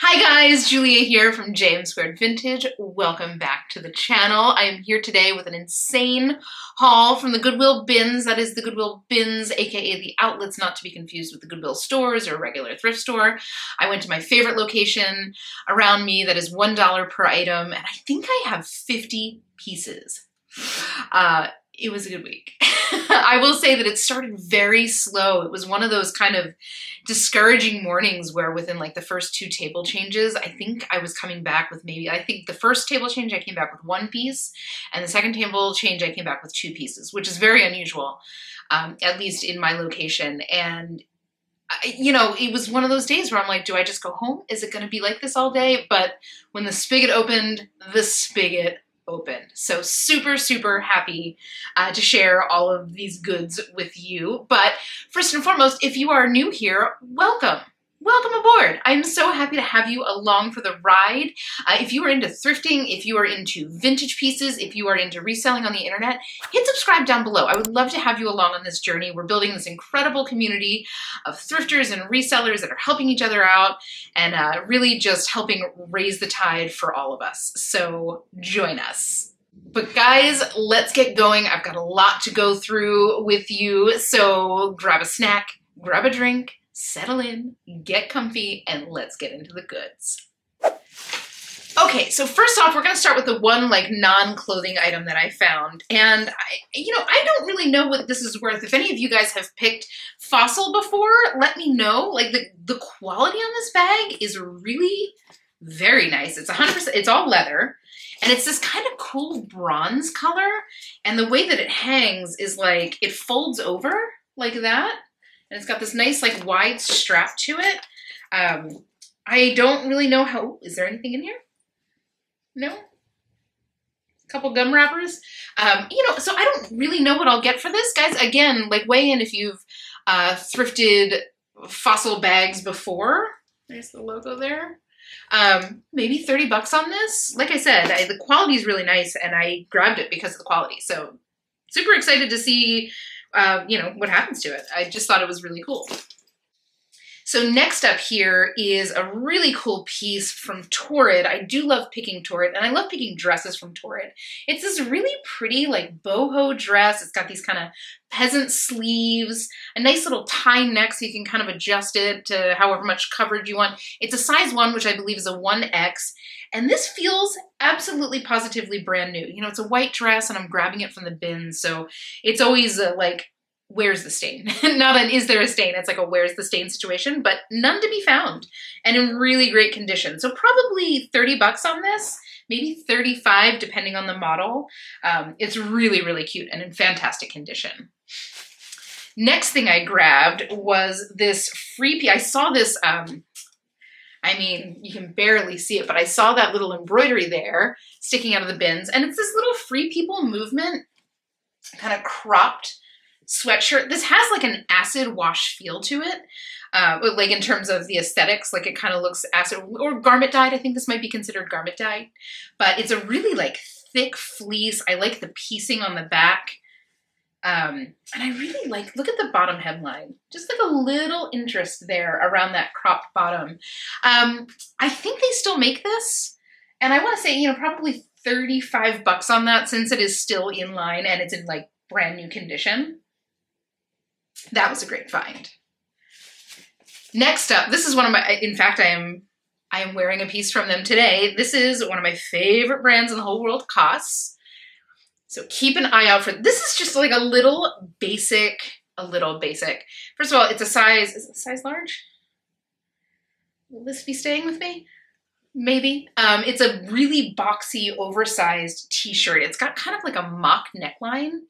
Hi guys, Julia here from JM Squared Vintage. Welcome back to the channel. I am here today with an insane haul from the Goodwill bins. That is the Goodwill bins, aka the outlets, not to be confused with the Goodwill stores or a regular thrift store. I went to my favorite location around me that is $1 per item, and I think I have 50 pieces. Uh, it was a good week. I will say that it started very slow. It was one of those kind of discouraging mornings where within like the first two table changes, I think I was coming back with maybe, I think the first table change I came back with one piece, and the second table change I came back with two pieces, which is very unusual, um, at least in my location. And I, you know, it was one of those days where I'm like, do I just go home? Is it going to be like this all day? But when the spigot opened, the spigot opened. So super, super happy uh, to share all of these goods with you. But first and foremost, if you are new here, welcome. Welcome aboard. I'm so happy to have you along for the ride. Uh, if you are into thrifting, if you are into vintage pieces, if you are into reselling on the internet, hit subscribe down below. I would love to have you along on this journey. We're building this incredible community of thrifters and resellers that are helping each other out and uh, really just helping raise the tide for all of us. So join us. But guys, let's get going. I've got a lot to go through with you. So grab a snack, grab a drink, settle in, get comfy, and let's get into the goods. Okay, so first off, we're gonna start with the one like non-clothing item that I found. And I, you know, I don't really know what this is worth. If any of you guys have picked Fossil before, let me know. Like the, the quality on this bag is really very nice. It's 100%, it's all leather. And it's this kind of cool bronze color. And the way that it hangs is like, it folds over like that and it's got this nice like wide strap to it. Um, I don't really know how, is there anything in here? No? A couple gum wrappers. Um, you know, so I don't really know what I'll get for this. Guys, again, like weigh in if you've uh, thrifted fossil bags before. There's the logo there. Um, maybe 30 bucks on this. Like I said, I, the quality is really nice and I grabbed it because of the quality. So super excited to see uh, you know, what happens to it. I just thought it was really cool. So next up here is a really cool piece from Torrid. I do love picking Torrid, and I love picking dresses from Torrid. It's this really pretty, like, boho dress. It's got these kind of peasant sleeves, a nice little tie neck so you can kind of adjust it to however much coverage you want. It's a size 1, which I believe is a 1X, and this feels absolutely positively brand new. You know, it's a white dress, and I'm grabbing it from the bin, so it's always a, like, where's the stain? Not an is there a stain, it's like a where's the stain situation, but none to be found and in really great condition. So probably 30 bucks on this, maybe 35 depending on the model. Um, it's really, really cute and in fantastic condition. Next thing I grabbed was this free piece. I saw this, um, I mean, you can barely see it, but I saw that little embroidery there sticking out of the bins. And it's this little free people movement kind of cropped sweatshirt. This has like an acid wash feel to it. Uh, like in terms of the aesthetics, like it kind of looks acid or garment dyed. I think this might be considered garment dyed, but it's a really like thick fleece. I like the piecing on the back. Um, and I really like, look at the bottom hemline, just like a little interest there around that cropped bottom. Um, I think they still make this. And I want to say, you know, probably 35 bucks on that since it is still in line and it's in like brand new condition that was a great find. Next up, this is one of my, in fact, I am I am wearing a piece from them today. This is one of my favorite brands in the whole world, COS. So keep an eye out for, this is just like a little basic, a little basic. First of all, it's a size, is it size large? Will this be staying with me? Maybe. Um, it's a really boxy, oversized t-shirt. It's got kind of like a mock neckline.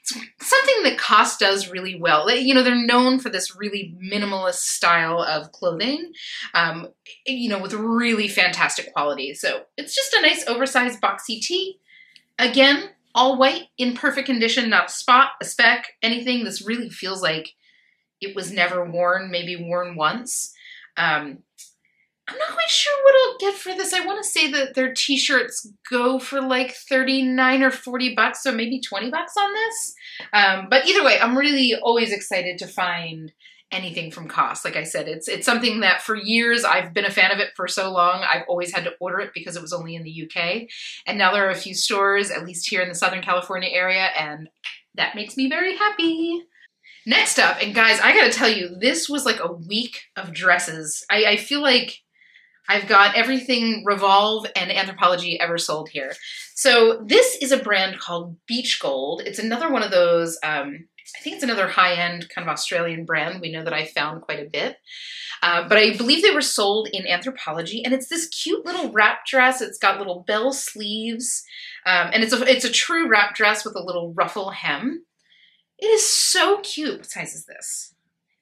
It's something that COS does really well. You know, they're known for this really minimalist style of clothing, um, you know, with really fantastic quality. So it's just a nice oversized boxy tee. Again, all white, in perfect condition, not a spot, a speck, anything. This really feels like it was never worn, maybe worn once. Um, I'm not quite sure what I'll get for this. I want to say that their t-shirts go for like 39 or 40 bucks, so maybe 20 bucks on this. Um, but either way, I'm really always excited to find anything from COS. Like I said, it's it's something that for years I've been a fan of it for so long. I've always had to order it because it was only in the UK. And now there are a few stores, at least here in the Southern California area, and that makes me very happy. Next up, and guys, I gotta tell you, this was like a week of dresses. I, I feel like I've got everything Revolve and Anthropologie ever sold here. So this is a brand called Beach Gold. It's another one of those, um, I think it's another high-end kind of Australian brand. We know that I found quite a bit. Uh, but I believe they were sold in Anthropologie, and it's this cute little wrap dress. It's got little bell sleeves, um, and it's a, it's a true wrap dress with a little ruffle hem. It is so cute. What size is this?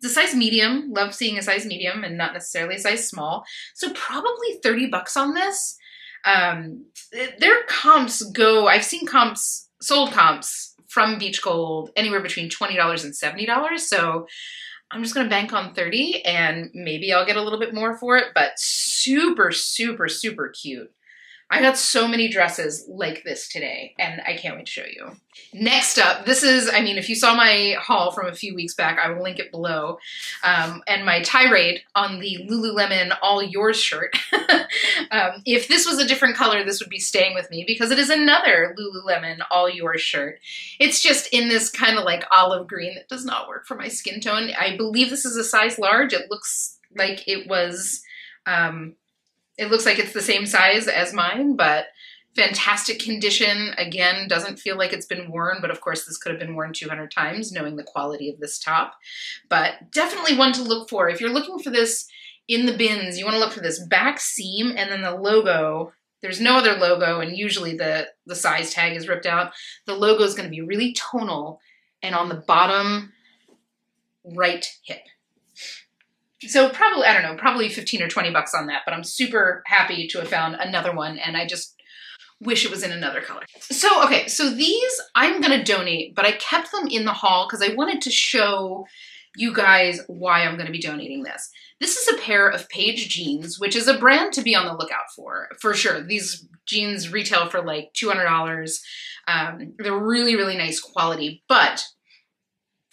It's a size medium. Love seeing a size medium and not necessarily a size small. So probably 30 bucks on this. Um, their comps go, I've seen comps, sold comps from Beach Gold anywhere between $20 and $70. So I'm just going to bank on 30 and maybe I'll get a little bit more for it, but super, super, super cute. I got so many dresses like this today, and I can't wait to show you. Next up, this is, I mean, if you saw my haul from a few weeks back, I will link it below, um, and my tirade on the Lululemon All Yours shirt. um, if this was a different color, this would be staying with me because it is another Lululemon All Yours shirt. It's just in this kind of like olive green that does not work for my skin tone. I believe this is a size large. It looks like it was um, it looks like it's the same size as mine, but fantastic condition. Again, doesn't feel like it's been worn, but of course this could have been worn 200 times knowing the quality of this top. But definitely one to look for. If you're looking for this in the bins, you want to look for this back seam and then the logo. There's no other logo and usually the, the size tag is ripped out. The logo is going to be really tonal and on the bottom right hip. So probably, I don't know, probably 15 or 20 bucks on that, but I'm super happy to have found another one and I just wish it was in another color. So, okay, so these I'm gonna donate, but I kept them in the haul because I wanted to show you guys why I'm gonna be donating this. This is a pair of Paige jeans, which is a brand to be on the lookout for, for sure. These jeans retail for like $200. Um, they're really, really nice quality, but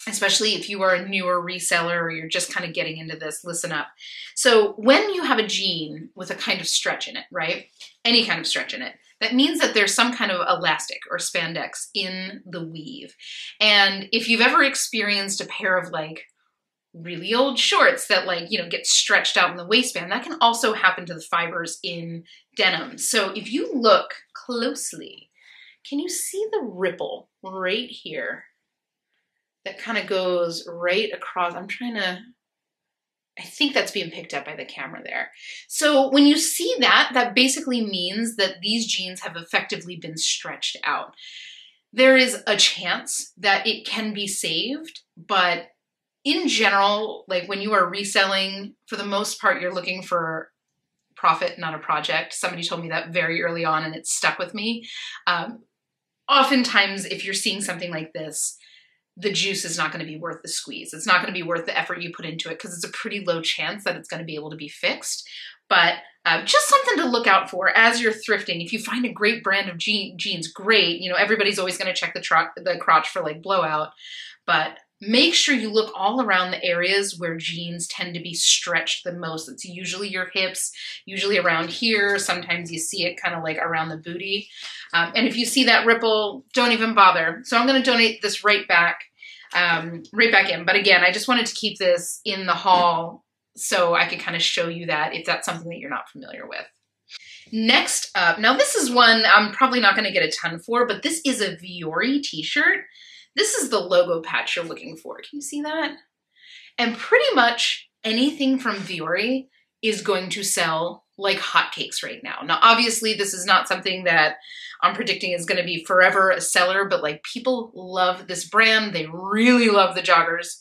especially if you are a newer reseller or you're just kind of getting into this, listen up. So when you have a jean with a kind of stretch in it, right? Any kind of stretch in it, that means that there's some kind of elastic or spandex in the weave. And if you've ever experienced a pair of like really old shorts that like, you know, get stretched out in the waistband, that can also happen to the fibers in denim. So if you look closely, can you see the ripple right here? That kind of goes right across. I'm trying to, I think that's being picked up by the camera there. So when you see that, that basically means that these jeans have effectively been stretched out. There is a chance that it can be saved, but in general, like when you are reselling, for the most part, you're looking for profit, not a project. Somebody told me that very early on and it stuck with me. Um, oftentimes, if you're seeing something like this, the juice is not going to be worth the squeeze. It's not going to be worth the effort you put into it because it's a pretty low chance that it's going to be able to be fixed. But uh, just something to look out for as you're thrifting. If you find a great brand of je jeans, great. You know, everybody's always going to check the, the crotch for like blowout. But make sure you look all around the areas where jeans tend to be stretched the most. It's usually your hips, usually around here. Sometimes you see it kind of like around the booty. Um, and if you see that ripple, don't even bother. So I'm going to donate this right back, um, right back in. But again, I just wanted to keep this in the haul so I could kind of show you that if that's something that you're not familiar with. Next up, now this is one I'm probably not going to get a ton for, but this is a Vuori t-shirt. This is the logo patch you're looking for. Can you see that? And pretty much anything from Vuori is going to sell like hotcakes right now. Now, obviously, this is not something that I'm predicting is going to be forever a seller, but like people love this brand. They really love the joggers.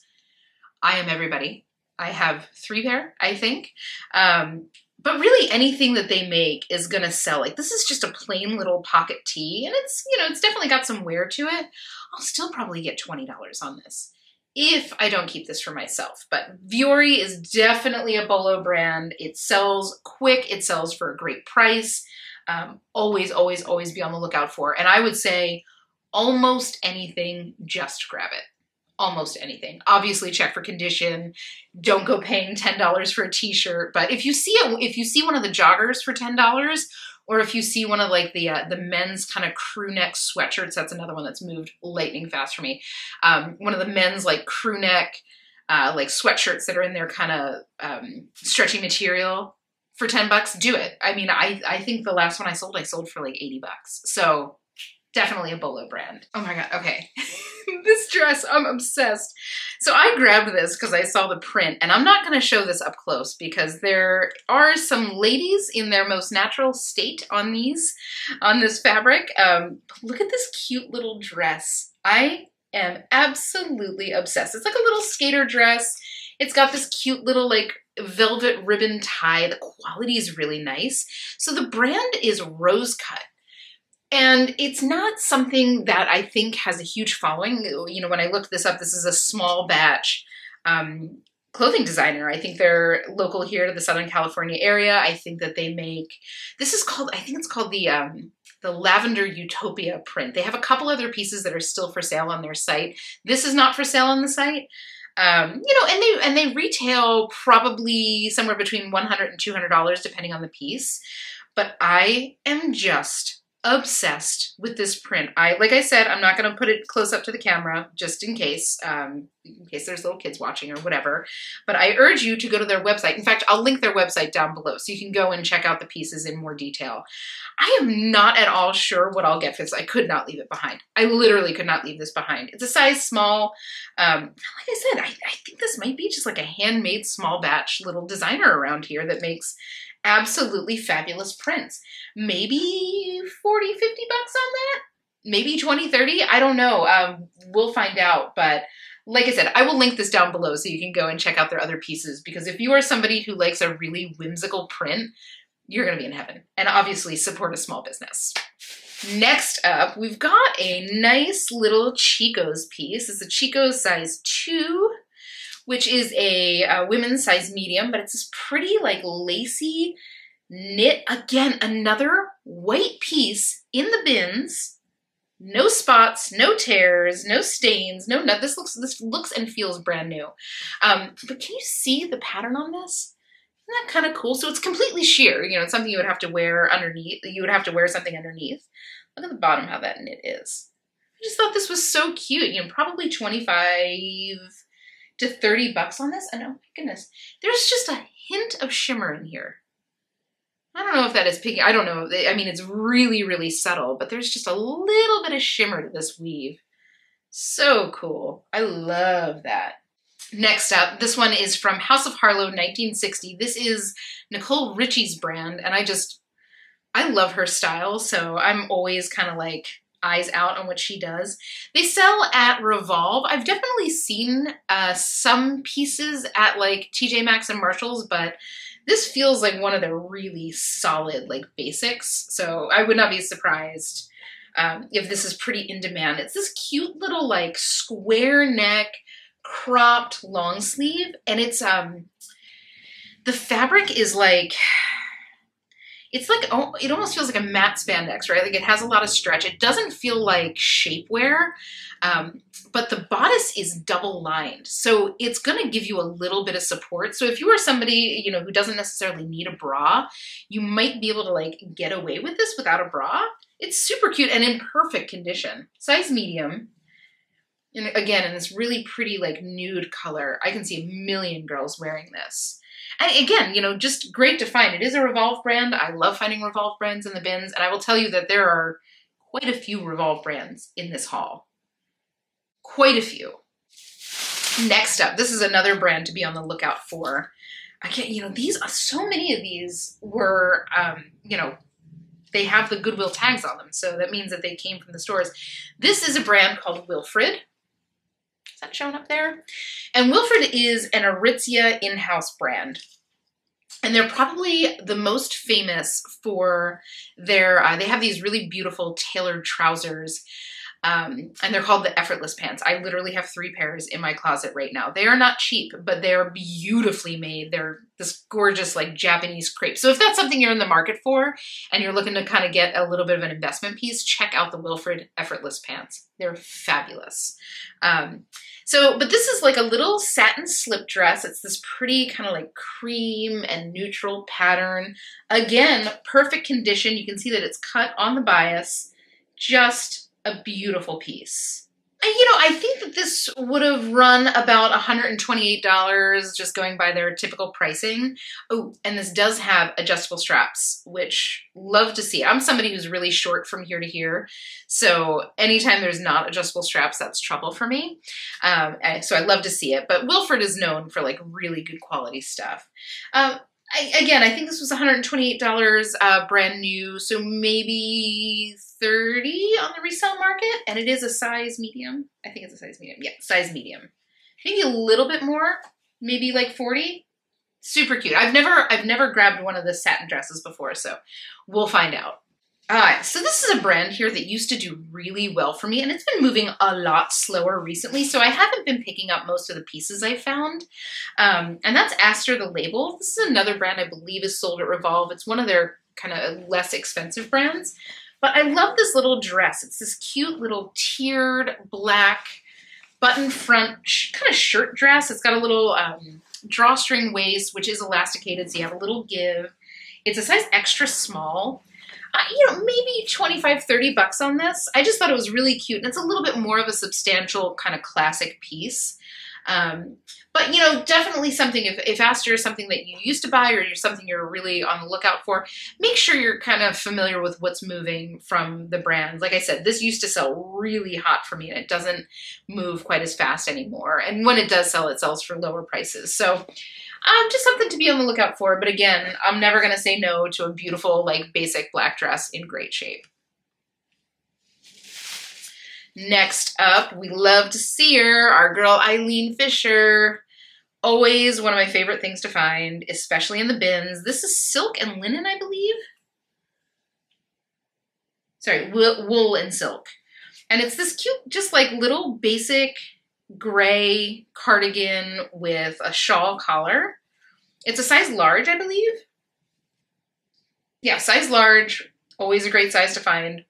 I am everybody. I have three pair, I think. Um, but really anything that they make is going to sell. Like this is just a plain little pocket tee and it's, you know, it's definitely got some wear to it. I'll still probably get $20 on this if I don't keep this for myself. But Vuori is definitely a Bolo brand. It sells quick. It sells for a great price. Um, always, always, always be on the lookout for. And I would say almost anything, just grab it. Almost anything. Obviously, check for condition. Don't go paying ten dollars for a T-shirt. But if you see it, if you see one of the joggers for ten dollars, or if you see one of like the uh, the men's kind of crew neck sweatshirts, that's another one that's moved lightning fast for me. Um, one of the men's like crew neck uh, like sweatshirts that are in their kind of um, stretchy material for 10 bucks, do it. I mean, I, I think the last one I sold, I sold for like 80 bucks. So definitely a Bolo brand. Oh my God. Okay. this dress, I'm obsessed. So I grabbed this because I saw the print and I'm not going to show this up close because there are some ladies in their most natural state on these, on this fabric. Um, look at this cute little dress. I am absolutely obsessed. It's like a little skater dress. It's got this cute little like velvet ribbon tie. The quality is really nice. So the brand is Rose Cut. And it's not something that I think has a huge following. You know, when I looked this up, this is a small batch um, clothing designer. I think they're local here to the Southern California area. I think that they make, this is called, I think it's called the, um, the Lavender Utopia print. They have a couple other pieces that are still for sale on their site. This is not for sale on the site. Um, you know, and they and they retail probably somewhere between 100 and 200 dollars depending on the piece. But I am just obsessed with this print. I, like I said, I'm not going to put it close up to the camera just in case, um, in case there's little kids watching or whatever. But I urge you to go to their website. In fact, I'll link their website down below so you can go and check out the pieces in more detail. I am not at all sure what I'll get for this. I could not leave it behind. I literally could not leave this behind. It's a size small. Um, like I said, I, I think this might be just like a handmade small batch little designer around here that makes absolutely fabulous prints. Maybe 40, 50 bucks on that? Maybe 20, 30? I don't know. Um, we'll find out. But like I said, I will link this down below so you can go and check out their other pieces because if you are somebody who likes a really whimsical print, you're going to be in heaven. And obviously support a small business. Next up, we've got a nice little Chico's piece. It's a Chico's size 2 which is a, a women's size medium, but it's this pretty like lacy knit. Again, another white piece in the bins. No spots, no tears, no stains, no nut. This looks this looks and feels brand new. Um, but can you see the pattern on this? Isn't that kind of cool? So it's completely sheer. You know, it's something you would have to wear underneath. You would have to wear something underneath. Look at the bottom how that knit is. I just thought this was so cute. You know, probably 25 to 30 bucks on this. And oh my goodness, there's just a hint of shimmer in here. I don't know if that is piggy. I don't know. I mean, it's really, really subtle, but there's just a little bit of shimmer to this weave. So cool. I love that. Next up, this one is from House of Harlow 1960. This is Nicole Richie's brand, and I just, I love her style, so I'm always kind of like, eyes out on what she does. They sell at Revolve. I've definitely seen uh, some pieces at like TJ Maxx and Marshalls, but this feels like one of the really solid like basics. So I would not be surprised um, if this is pretty in demand. It's this cute little like square neck cropped long sleeve and it's um the fabric is like it's like oh, it almost feels like a matte spandex, right? Like it has a lot of stretch. It doesn't feel like shapewear, um, but the bodice is double lined, so it's going to give you a little bit of support. So if you are somebody you know who doesn't necessarily need a bra, you might be able to like get away with this without a bra. It's super cute and in perfect condition. Size medium. And again, in this really pretty like nude color, I can see a million girls wearing this. And again, you know, just great to find. It is a Revolve brand. I love finding Revolve brands in the bins, and I will tell you that there are quite a few Revolve brands in this haul. Quite a few. Next up, this is another brand to be on the lookout for. I can't, you know, these, are so many of these were, um, you know, they have the Goodwill tags on them, so that means that they came from the stores. This is a brand called Wilfred. Is that shown up there? And Wilfred is an Aritzia in-house brand. And they're probably the most famous for their, uh, they have these really beautiful tailored trousers um, and they're called the effortless pants. I literally have three pairs in my closet right now. They are not cheap, but they're beautifully made. They're this gorgeous like Japanese crepe. So if that's something you're in the market for and you're looking to kind of get a little bit of an investment piece, check out the Wilfred effortless pants. They're fabulous. Um, So, but this is like a little satin slip dress. It's this pretty kind of like cream and neutral pattern. Again, perfect condition. You can see that it's cut on the bias. Just a beautiful piece you know, I think that this would have run about $128 just going by their typical pricing. Oh, and this does have adjustable straps, which love to see. I'm somebody who's really short from here to here. So anytime there's not adjustable straps, that's trouble for me. Um, so I love to see it. But Wilfred is known for like really good quality stuff. Um, I, again, I think this was $128 uh, brand new, so maybe 30 on the resale market, and it is a size medium. I think it's a size medium. Yeah, size medium. Maybe a little bit more, maybe like 40. Super cute. I've never I've never grabbed one of the satin dresses before, so we'll find out. Alright, so this is a brand here that used to do really well for me, and it's been moving a lot slower recently, so I haven't been picking up most of the pieces I found. Um, and that's ASTR the Label. This is another brand I believe is sold at Revolve. It's one of their kind of less expensive brands. But I love this little dress. It's this cute little tiered black button front kind of shirt dress. It's got a little um, drawstring waist, which is elasticated, so you have a little give. It's a size extra small you know, maybe 25, 30 bucks on this. I just thought it was really cute. And it's a little bit more of a substantial kind of classic piece. Um, but, you know, definitely something, if, if ASTR is something that you used to buy or you're something you're really on the lookout for, make sure you're kind of familiar with what's moving from the brands. Like I said, this used to sell really hot for me and it doesn't move quite as fast anymore. And when it does sell, it sells for lower prices. So um, just something to be on the lookout for. But again, I'm never going to say no to a beautiful, like, basic black dress in great shape. Next up, we love to see her, our girl Eileen Fisher. Always one of my favorite things to find, especially in the bins. This is silk and linen, I believe. Sorry, wool and silk. And it's this cute, just like little basic gray cardigan with a shawl collar. It's a size large, I believe. Yeah, size large, always a great size to find.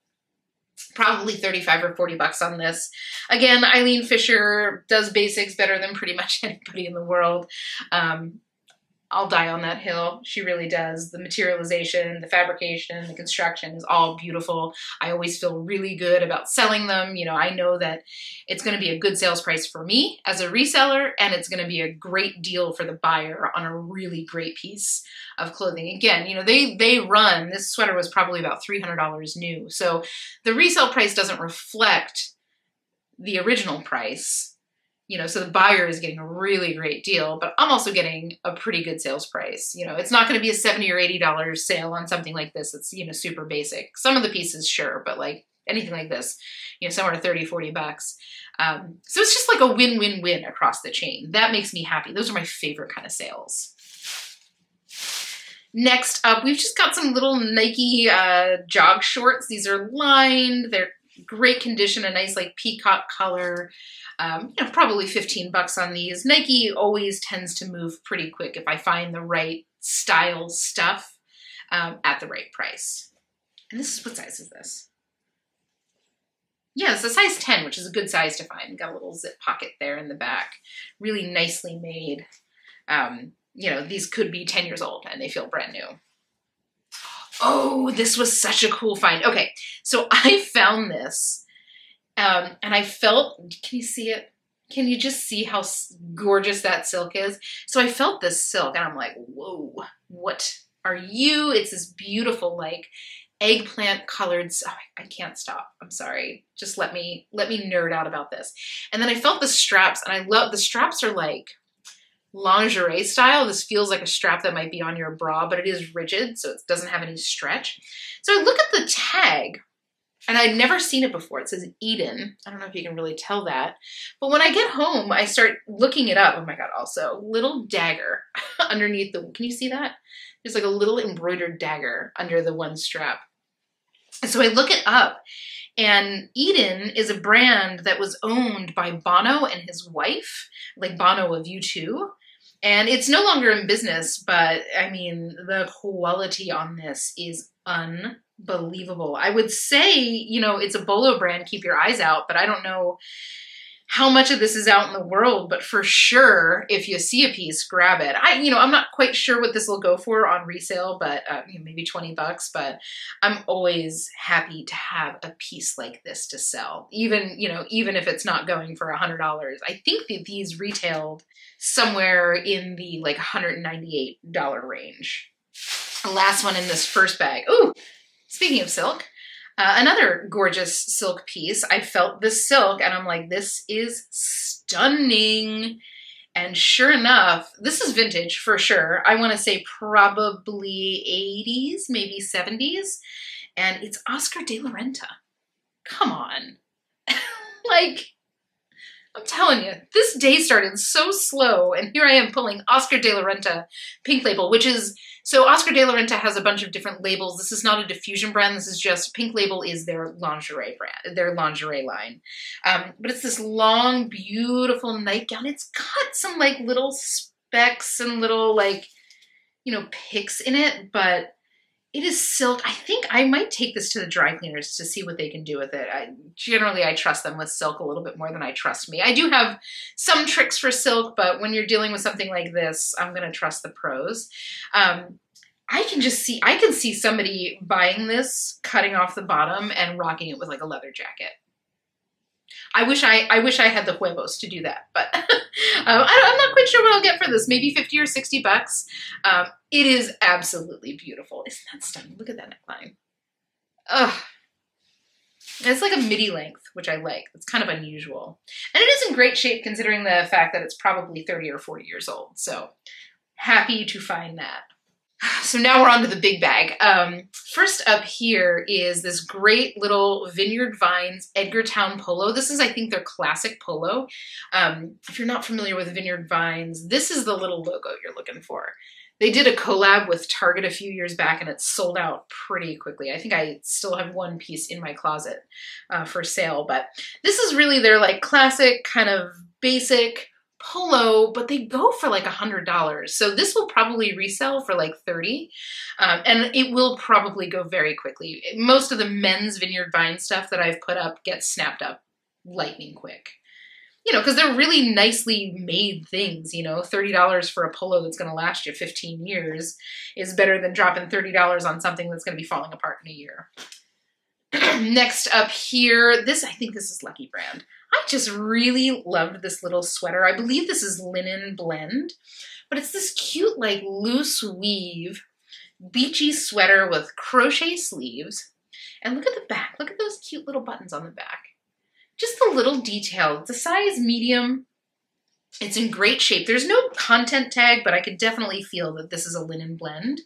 Probably 35 or 40 bucks on this. Again, Eileen Fisher does basics better than pretty much anybody in the world. Um, I'll die on that hill. She really does. The materialization, the fabrication, the construction is all beautiful. I always feel really good about selling them. You know, I know that it's going to be a good sales price for me as a reseller, and it's going to be a great deal for the buyer on a really great piece of clothing. Again, you know, they they run. This sweater was probably about three hundred dollars new, so the resale price doesn't reflect the original price you know, so the buyer is getting a really great deal, but I'm also getting a pretty good sales price. You know, it's not going to be a 70 or 80 dollars sale on something like this. It's, you know, super basic. Some of the pieces, sure, but like anything like this, you know, somewhere to 30, 40 bucks. Um, so it's just like a win-win-win across the chain. That makes me happy. Those are my favorite kind of sales. Next up, we've just got some little Nike uh, jog shorts. These are lined. They're great condition, a nice like peacock color. Um, you know, probably 15 bucks on these. Nike always tends to move pretty quick if I find the right style stuff um, at the right price. And this is, what size is this? Yeah, it's a size 10, which is a good size to find. Got a little zip pocket there in the back. Really nicely made. Um, you know, these could be 10 years old and they feel brand new. Oh, this was such a cool find. Okay, so I found this um, and I felt, can you see it? Can you just see how gorgeous that silk is? So I felt this silk and I'm like, whoa, what are you? It's this beautiful, like, eggplant colored, oh, I can't stop. I'm sorry. Just let me, let me nerd out about this. And then I felt the straps and I love, the straps are like lingerie style. This feels like a strap that might be on your bra, but it is rigid, so it doesn't have any stretch. So I look at the tag and I'd never seen it before. It says Edun. I don't know if you can really tell that. But when I get home, I start looking it up. Oh my God, also, little dagger underneath the, can you see that? There's like a little embroidered dagger under the one strap. So I look it up and Edun is a brand that was owned by Bono and his wife, like Bono of U2. And it's no longer in business, but I mean, the quality on this is unbelievable. I would say, you know, it's a Bolo brand, keep your eyes out, but I don't know how much of this is out in the world, but for sure, if you see a piece, grab it. I, you know, I'm not quite sure what this will go for on resale, but uh, maybe 20 bucks, but I'm always happy to have a piece like this to sell. Even, you know, even if it's not going for a $100. I think that these retailed somewhere in the like $198 range. Last one in this first bag. Ooh, speaking of silk, uh, another gorgeous silk piece. I felt the silk and I'm like, this is stunning. And sure enough, this is vintage for sure. I want to say probably 80s, maybe 70s. And it's Oscar de la Renta. Come on. like, I'm telling you, this day started so slow, and here I am pulling Oscar de la Renta Pink Label, which is so Oscar de la Renta has a bunch of different labels. This is not a diffusion brand. This is just Pink Label is their lingerie brand, their lingerie line. Um, but it's this long, beautiful nightgown. It's got some like little specks and little like, you know, picks in it, but it is silk. I think I might take this to the dry cleaners to see what they can do with it. I, generally, I trust them with silk a little bit more than I trust me. I do have some tricks for silk, but when you're dealing with something like this, I'm going to trust the pros. Um, I can just see, I can see somebody buying this, cutting off the bottom, and rocking it with like a leather jacket. I wish I, I wish I had the huevos to do that, but um, I, am not quite sure what I'll get for this. Maybe 50 or 60 bucks. Um, it is absolutely beautiful. Isn't that stunning? Look at that neckline. Ugh. It's like a midi length, which I like. It's kind of unusual. And it is in great shape considering the fact that it's probably 30 or 40 years old. So happy to find that. So now we're on to the big bag. Um, first up here is this great little Vineyard Vines Edgartown polo. This is, I think, their classic polo. Um, if you're not familiar with Vineyard Vines, this is the little logo you're looking for. They did a collab with Target a few years back and it sold out pretty quickly. I think I still have one piece in my closet uh, for sale, but this is really their like classic kind of basic polo, but they go for like a hundred dollars. So this will probably resell for like 30. Um, and it will probably go very quickly. Most of the men's Vineyard Vine stuff that I've put up gets snapped up lightning quick. You know, because they're really nicely made things, you know, $30 for a polo that's going to last you 15 years is better than dropping $30 on something that's going to be falling apart in a year. Next up here, this, I think this is Lucky Brand. I just really loved this little sweater. I believe this is linen blend, but it's this cute like loose weave beachy sweater with crochet sleeves. And look at the back. Look at those cute little buttons on the back. Just the little detail. The size medium. It's in great shape. There's no content tag, but I could definitely feel that this is a linen blend.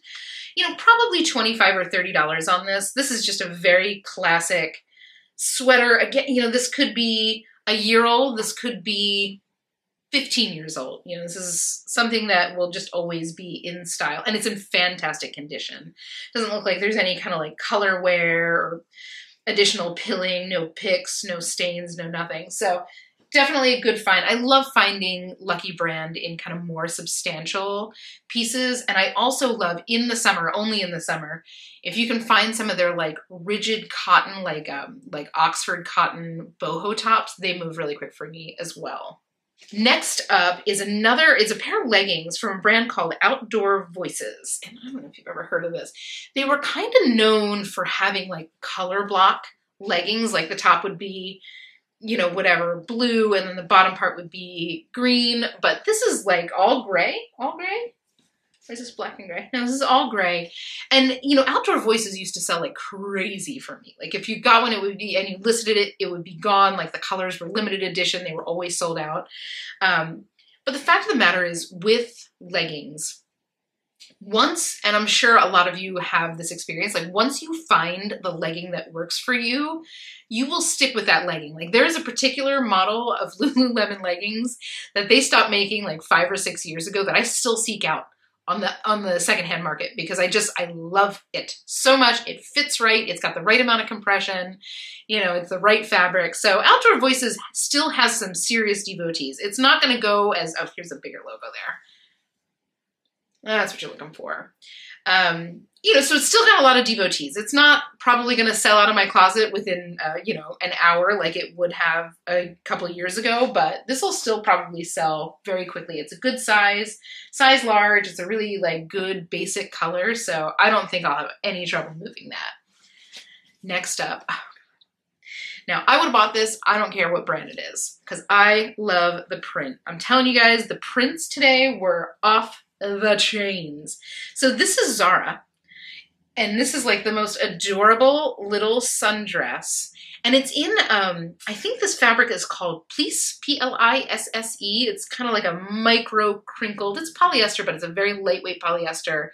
You know, probably 25 or $30 on this. This is just a very classic sweater. Again, you know, this could be a year old. This could be 15 years old. You know, this is something that will just always be in style and it's in fantastic condition. Doesn't look like there's any kind of like color wear or additional pilling, no picks, no stains, no nothing. So definitely a good find. I love finding Lucky Brand in kind of more substantial pieces. And I also love in the summer, only in the summer, if you can find some of their like rigid cotton, like um, like Oxford cotton boho tops, they move really quick for me as well. Next up is another, it's a pair of leggings from a brand called Outdoor Voices. And I don't know if you've ever heard of this. They were kind of known for having like color block leggings, like the top would be you know, whatever, blue, and then the bottom part would be green. But this is like all gray, all gray. Or is this black and gray? No, this is all gray. And, you know, Outdoor Voices used to sell like crazy for me. Like if you got one, it would be, and you listed it, it would be gone. Like the colors were limited edition. They were always sold out. Um, but the fact of the matter is with leggings, once, and I'm sure a lot of you have this experience, like once you find the legging that works for you, you will stick with that legging. Like there is a particular model of Lululemon leggings that they stopped making like five or six years ago that I still seek out on the on the secondhand market because I just I love it so much. It fits right. It's got the right amount of compression. You know, it's the right fabric. So Outdoor Voices still has some serious devotees. It's not going to go as oh here's a bigger logo there. That's what you're looking for. Um, you know, so it's still got a lot of devotees. It's not probably going to sell out of my closet within, uh, you know, an hour like it would have a couple years ago, but this will still probably sell very quickly. It's a good size, size large. It's a really like good basic color, so I don't think I'll have any trouble moving that. Next up, now, I would have bought this. I don't care what brand it is because I love the print. I'm telling you guys, the prints today were off the chains. So this is Zara. And this is like the most adorable little sundress. And it's in, um, I think this fabric is called Plisse, P-L-I-S-S-E. It's kind of like a micro crinkled, it's polyester, but it's a very lightweight polyester.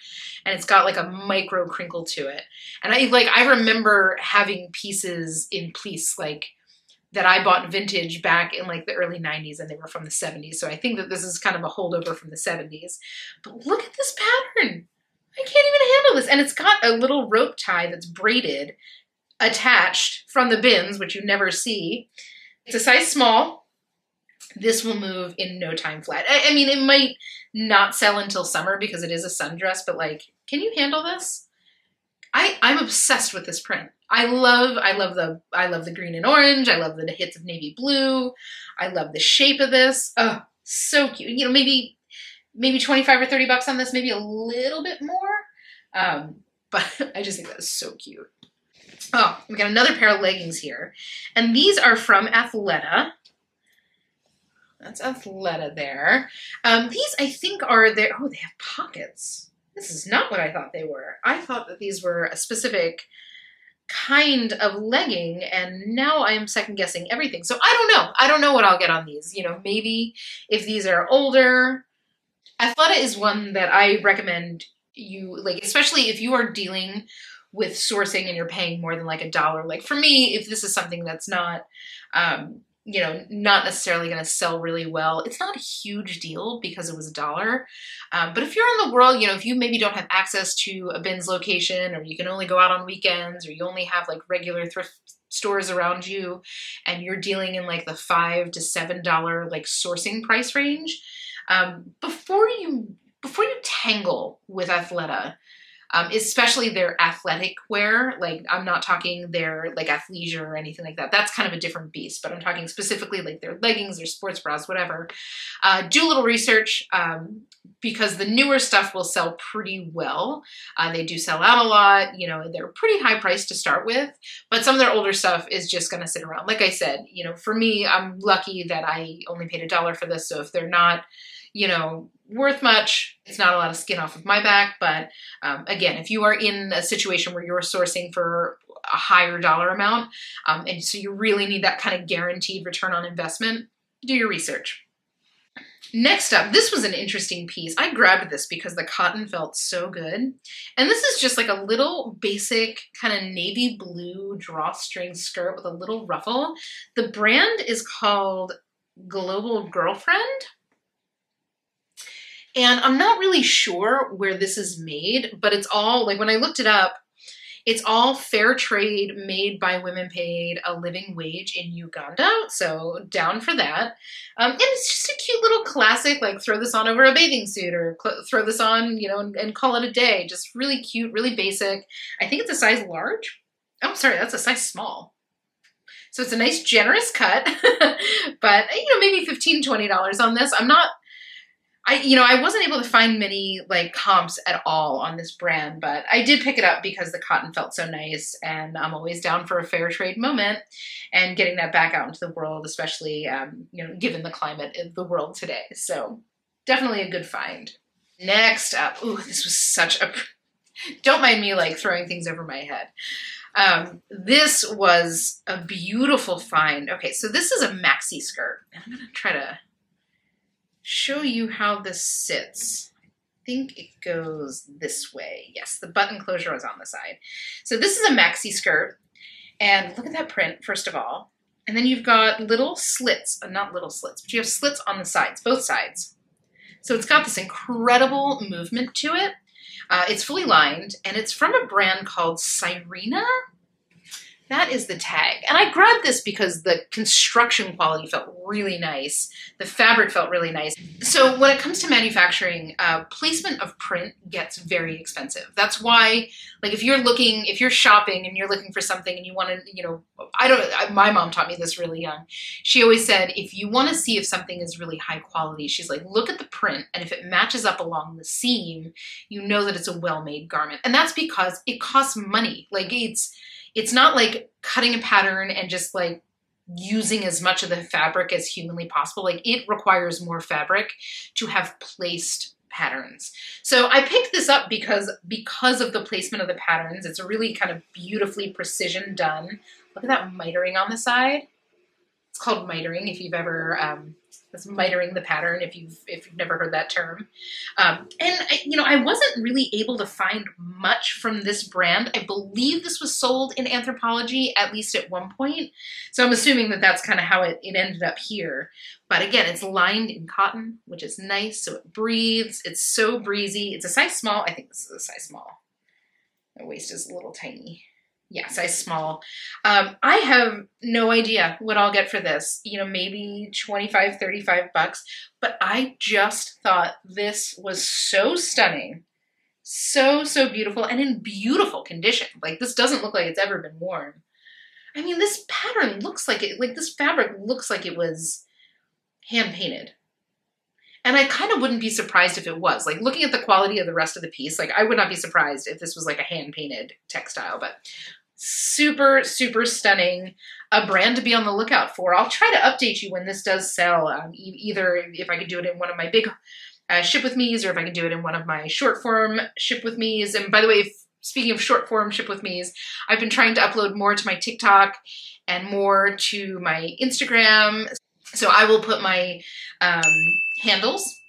And it's got like a micro crinkle to it. And I like, I remember having pieces in Plisse, like that I bought vintage back in like the early 90s and they were from the 70s. So I think that this is kind of a holdover from the 70s. But look at this pattern. I can't even handle this. And it's got a little rope tie that's braided attached from the bins, which you never see. It's a size small. This will move in no time flat. I, I mean, it might not sell until summer because it is a sundress, but like, can you handle this? I, I'm obsessed with this print. I love I love the I love the green and orange. I love the hits of navy blue. I love the shape of this. Oh, so cute. You know, maybe maybe 25 or 30 bucks on this, maybe a little bit more. Um, but I just think that's so cute. Oh, we got another pair of leggings here. And these are from Athleta. That's Athleta there. Um, these, I think, are there. Oh, they have pockets. This is not what I thought they were. I thought that these were a specific kind of legging and now I am second guessing everything. So I don't know. I don't know what I'll get on these. You know, maybe if these are older. Athleta is one that I recommend you like especially if you are dealing with sourcing and you're paying more than like a dollar. Like for me, if this is something that's not um you know, not necessarily going to sell really well. It's not a huge deal because it was a dollar. Um, but if you're in the world, you know, if you maybe don't have access to a bins location or you can only go out on weekends or you only have like regular thrift stores around you and you're dealing in like the five to seven dollar like sourcing price range, um, before you before you tangle with Athleta, um, especially their athletic wear. Like I'm not talking their like athleisure or anything like that. That's kind of a different beast. But I'm talking specifically like their leggings, their sports bras, whatever. Uh, do a little research um, because the newer stuff will sell pretty well. Uh, they do sell out a lot. You know, they're pretty high priced to start with. But some of their older stuff is just going to sit around. Like I said, you know, for me, I'm lucky that I only paid a dollar for this. So if they're not you know, worth much. It's not a lot of skin off of my back, but um, again, if you are in a situation where you're sourcing for a higher dollar amount, um, and so you really need that kind of guaranteed return on investment, do your research. Next up, this was an interesting piece. I grabbed this because the cotton felt so good. And this is just like a little basic kind of navy blue drawstring skirt with a little ruffle. The brand is called Global Girlfriend. And I'm not really sure where this is made, but it's all like when I looked it up, it's all fair trade made by women paid a living wage in Uganda. So down for that. Um, and it's just a cute little classic, like throw this on over a bathing suit or throw this on, you know, and, and call it a day. Just really cute, really basic. I think it's a size large. Oh, sorry, that's a size small. So it's a nice generous cut, but you know, maybe $15, $20 on this. I'm not I you know I wasn't able to find many like comps at all on this brand, but I did pick it up because the cotton felt so nice, and I'm always down for a fair trade moment and getting that back out into the world, especially um, you know given the climate of the world today. So definitely a good find. Next up, ooh, this was such a. Don't mind me like throwing things over my head. Um, this was a beautiful find. Okay, so this is a maxi skirt, and I'm gonna try to show you how this sits. I think it goes this way. Yes, the button closure is on the side. So this is a maxi skirt. And look at that print, first of all. And then you've got little slits, uh, not little slits, but you have slits on the sides, both sides. So it's got this incredible movement to it. Uh, it's fully lined, and it's from a brand called Sirena. That is the tag. And I grabbed this because the construction quality felt really nice. The fabric felt really nice. So when it comes to manufacturing, uh, placement of print gets very expensive. That's why, like if you're looking, if you're shopping and you're looking for something and you want to, you know, I don't, my mom taught me this really young. She always said, if you want to see if something is really high quality, she's like, look at the print. And if it matches up along the seam, you know that it's a well-made garment. And that's because it costs money. Like it's, it's not like cutting a pattern and just like using as much of the fabric as humanly possible. Like it requires more fabric to have placed patterns. So I picked this up because because of the placement of the patterns, it's a really kind of beautifully precision done. Look at that mitering on the side. It's called mitering if you've ever um, that's mitering the pattern if you've if you've never heard that term. Um, and I, you know, I wasn't really able to find much from this brand. I believe this was sold in Anthropologie at least at one point, so I'm assuming that that's kind of how it, it ended up here. But again, it's lined in cotton, which is nice, so it breathes. It's so breezy. It's a size small. I think this is a size small. My waist is a little tiny yeah, size small. Um, I have no idea what I'll get for this. You know, maybe 25, 35 bucks. But I just thought this was so stunning. So, so beautiful and in beautiful condition. Like, this doesn't look like it's ever been worn. I mean, this pattern looks like it, like this fabric looks like it was hand painted. And I kind of wouldn't be surprised if it was. Like looking at the quality of the rest of the piece, like I would not be surprised if this was like a hand painted textile, but super, super stunning. A brand to be on the lookout for. I'll try to update you when this does sell, um, e either if I could do it in one of my big uh, ship with me's or if I can do it in one of my short form ship with me's. And by the way, if, speaking of short form ship with me's, I've been trying to upload more to my TikTok and more to my Instagram. So I will put my um, handles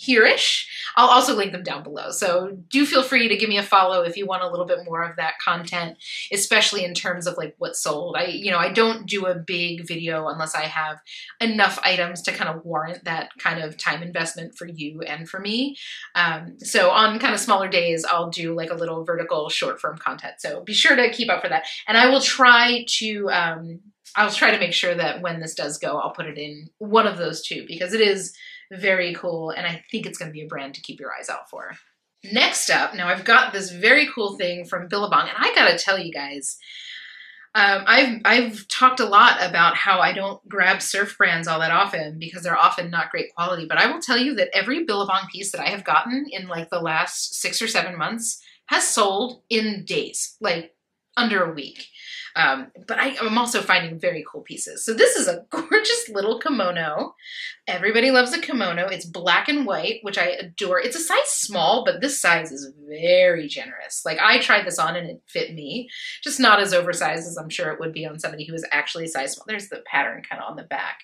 here-ish. I'll also link them down below. So do feel free to give me a follow if you want a little bit more of that content, especially in terms of like what's sold. I, you know, I don't do a big video unless I have enough items to kind of warrant that kind of time investment for you and for me. Um, so on kind of smaller days, I'll do like a little vertical short form content. So be sure to keep up for that. And I will try to, um, I'll try to make sure that when this does go, I'll put it in one of those two because it is very cool, and I think it's going to be a brand to keep your eyes out for. Next up, now I've got this very cool thing from Billabong, and I gotta tell you guys, um, I've I've talked a lot about how I don't grab surf brands all that often because they're often not great quality. But I will tell you that every Billabong piece that I have gotten in like the last six or seven months has sold in days, like under a week. Um, but I, am also finding very cool pieces. So this is a gorgeous little kimono. Everybody loves a kimono. It's black and white, which I adore. It's a size small, but this size is very generous. Like I tried this on and it fit me, just not as oversized as I'm sure it would be on somebody who is actually a size small. There's the pattern kind of on the back.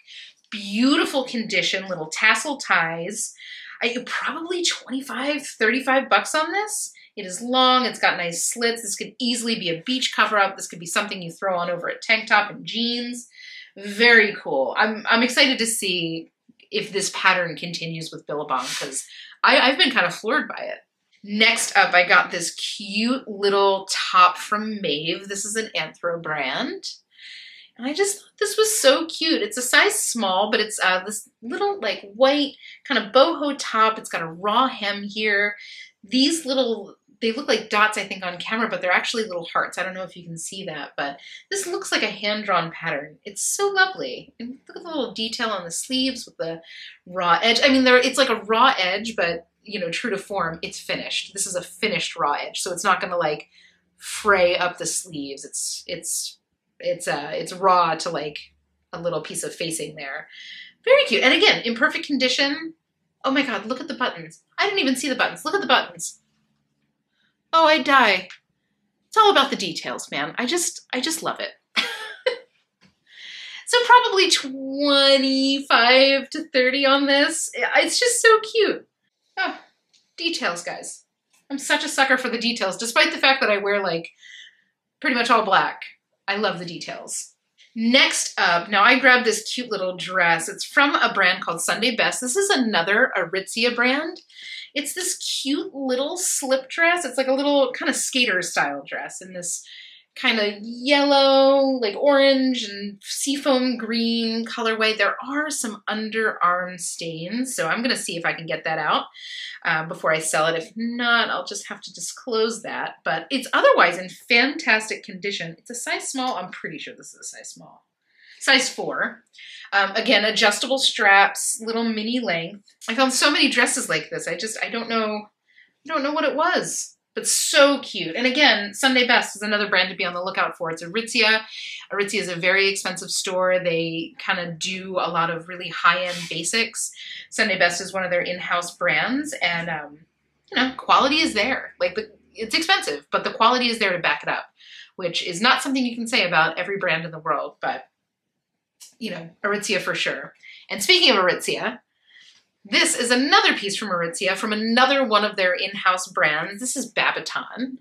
Beautiful condition, little tassel ties. I probably 25, 35 bucks on this. It is long, it's got nice slits. This could easily be a beach cover up. This could be something you throw on over a tank top and jeans. Very cool. I'm, I'm excited to see if this pattern continues with Billabong because I've been kind of floored by it. Next up, I got this cute little top from Maeve. This is an Anthro brand. And I just thought this was so cute. It's a size small, but it's uh, this little like white kind of boho top. It's got a raw hem here. These little they look like dots, I think, on camera, but they're actually little hearts. I don't know if you can see that, but this looks like a hand-drawn pattern. It's so lovely. And look at the little detail on the sleeves with the raw edge. I mean, there it's like a raw edge, but, you know, true to form, it's finished. This is a finished raw edge, so it's not going to, like, fray up the sleeves. It's, it's, it's, uh, it's raw to, like, a little piece of facing there. Very cute. And again, in perfect condition. Oh my god, look at the buttons. I didn't even see the buttons. Look at the buttons. Oh, I die. It's all about the details, man. I just, I just love it. so probably 25 to 30 on this. It's just so cute. Oh, details, guys. I'm such a sucker for the details, despite the fact that I wear like pretty much all black. I love the details. Next up, now I grabbed this cute little dress. It's from a brand called Sunday Best. This is another Aritzia brand. It's this cute little slip dress. It's like a little kind of skater style dress in this kind of yellow, like orange and seafoam green colorway. There are some underarm stains, so I'm gonna see if I can get that out uh, before I sell it. If not, I'll just have to disclose that. But it's otherwise in fantastic condition. It's a size small. I'm pretty sure this is a size small. Size four. Um, again, adjustable straps, little mini length. I found so many dresses like this. I just, I don't know, I don't know what it was but so cute. And again, Sunday Best is another brand to be on the lookout for. It's Aritzia. Aritzia is a very expensive store. They kind of do a lot of really high-end basics. Sunday Best is one of their in-house brands, and um, you know, quality is there. Like the, it's expensive, but the quality is there to back it up, which is not something you can say about every brand in the world, but you know, Aritzia for sure. And speaking of Aritzia, this is another piece from Aritzia from another one of their in-house brands. This is Babaton.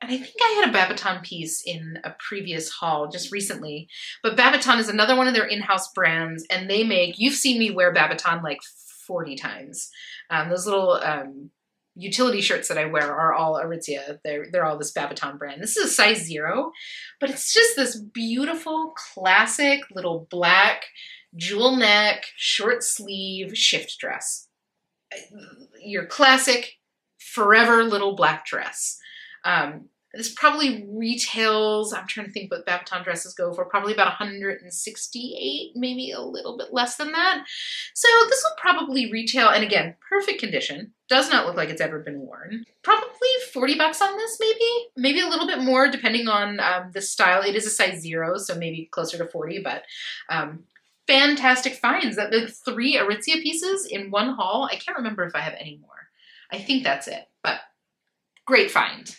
And I think I had a Babaton piece in a previous haul just recently. But Babaton is another one of their in-house brands, and they make, you've seen me wear Babaton like 40 times. Um, those little um, utility shirts that I wear are all Aritzia. They're, they're all this Babaton brand. This is a size zero, but it's just this beautiful, classic little black jewel neck, short sleeve, shift dress. Your classic, forever little black dress. Um, this probably retails, I'm trying to think what Babaton dresses go for, probably about 168, maybe a little bit less than that. So this will probably retail, and again, perfect condition. Does not look like it's ever been worn. Probably 40 bucks on this, maybe? Maybe a little bit more depending on um, the style. It is a size zero, so maybe closer to 40, but um, fantastic finds. That the three Aritzia pieces in one haul. I can't remember if I have any more. I think that's it, but great find.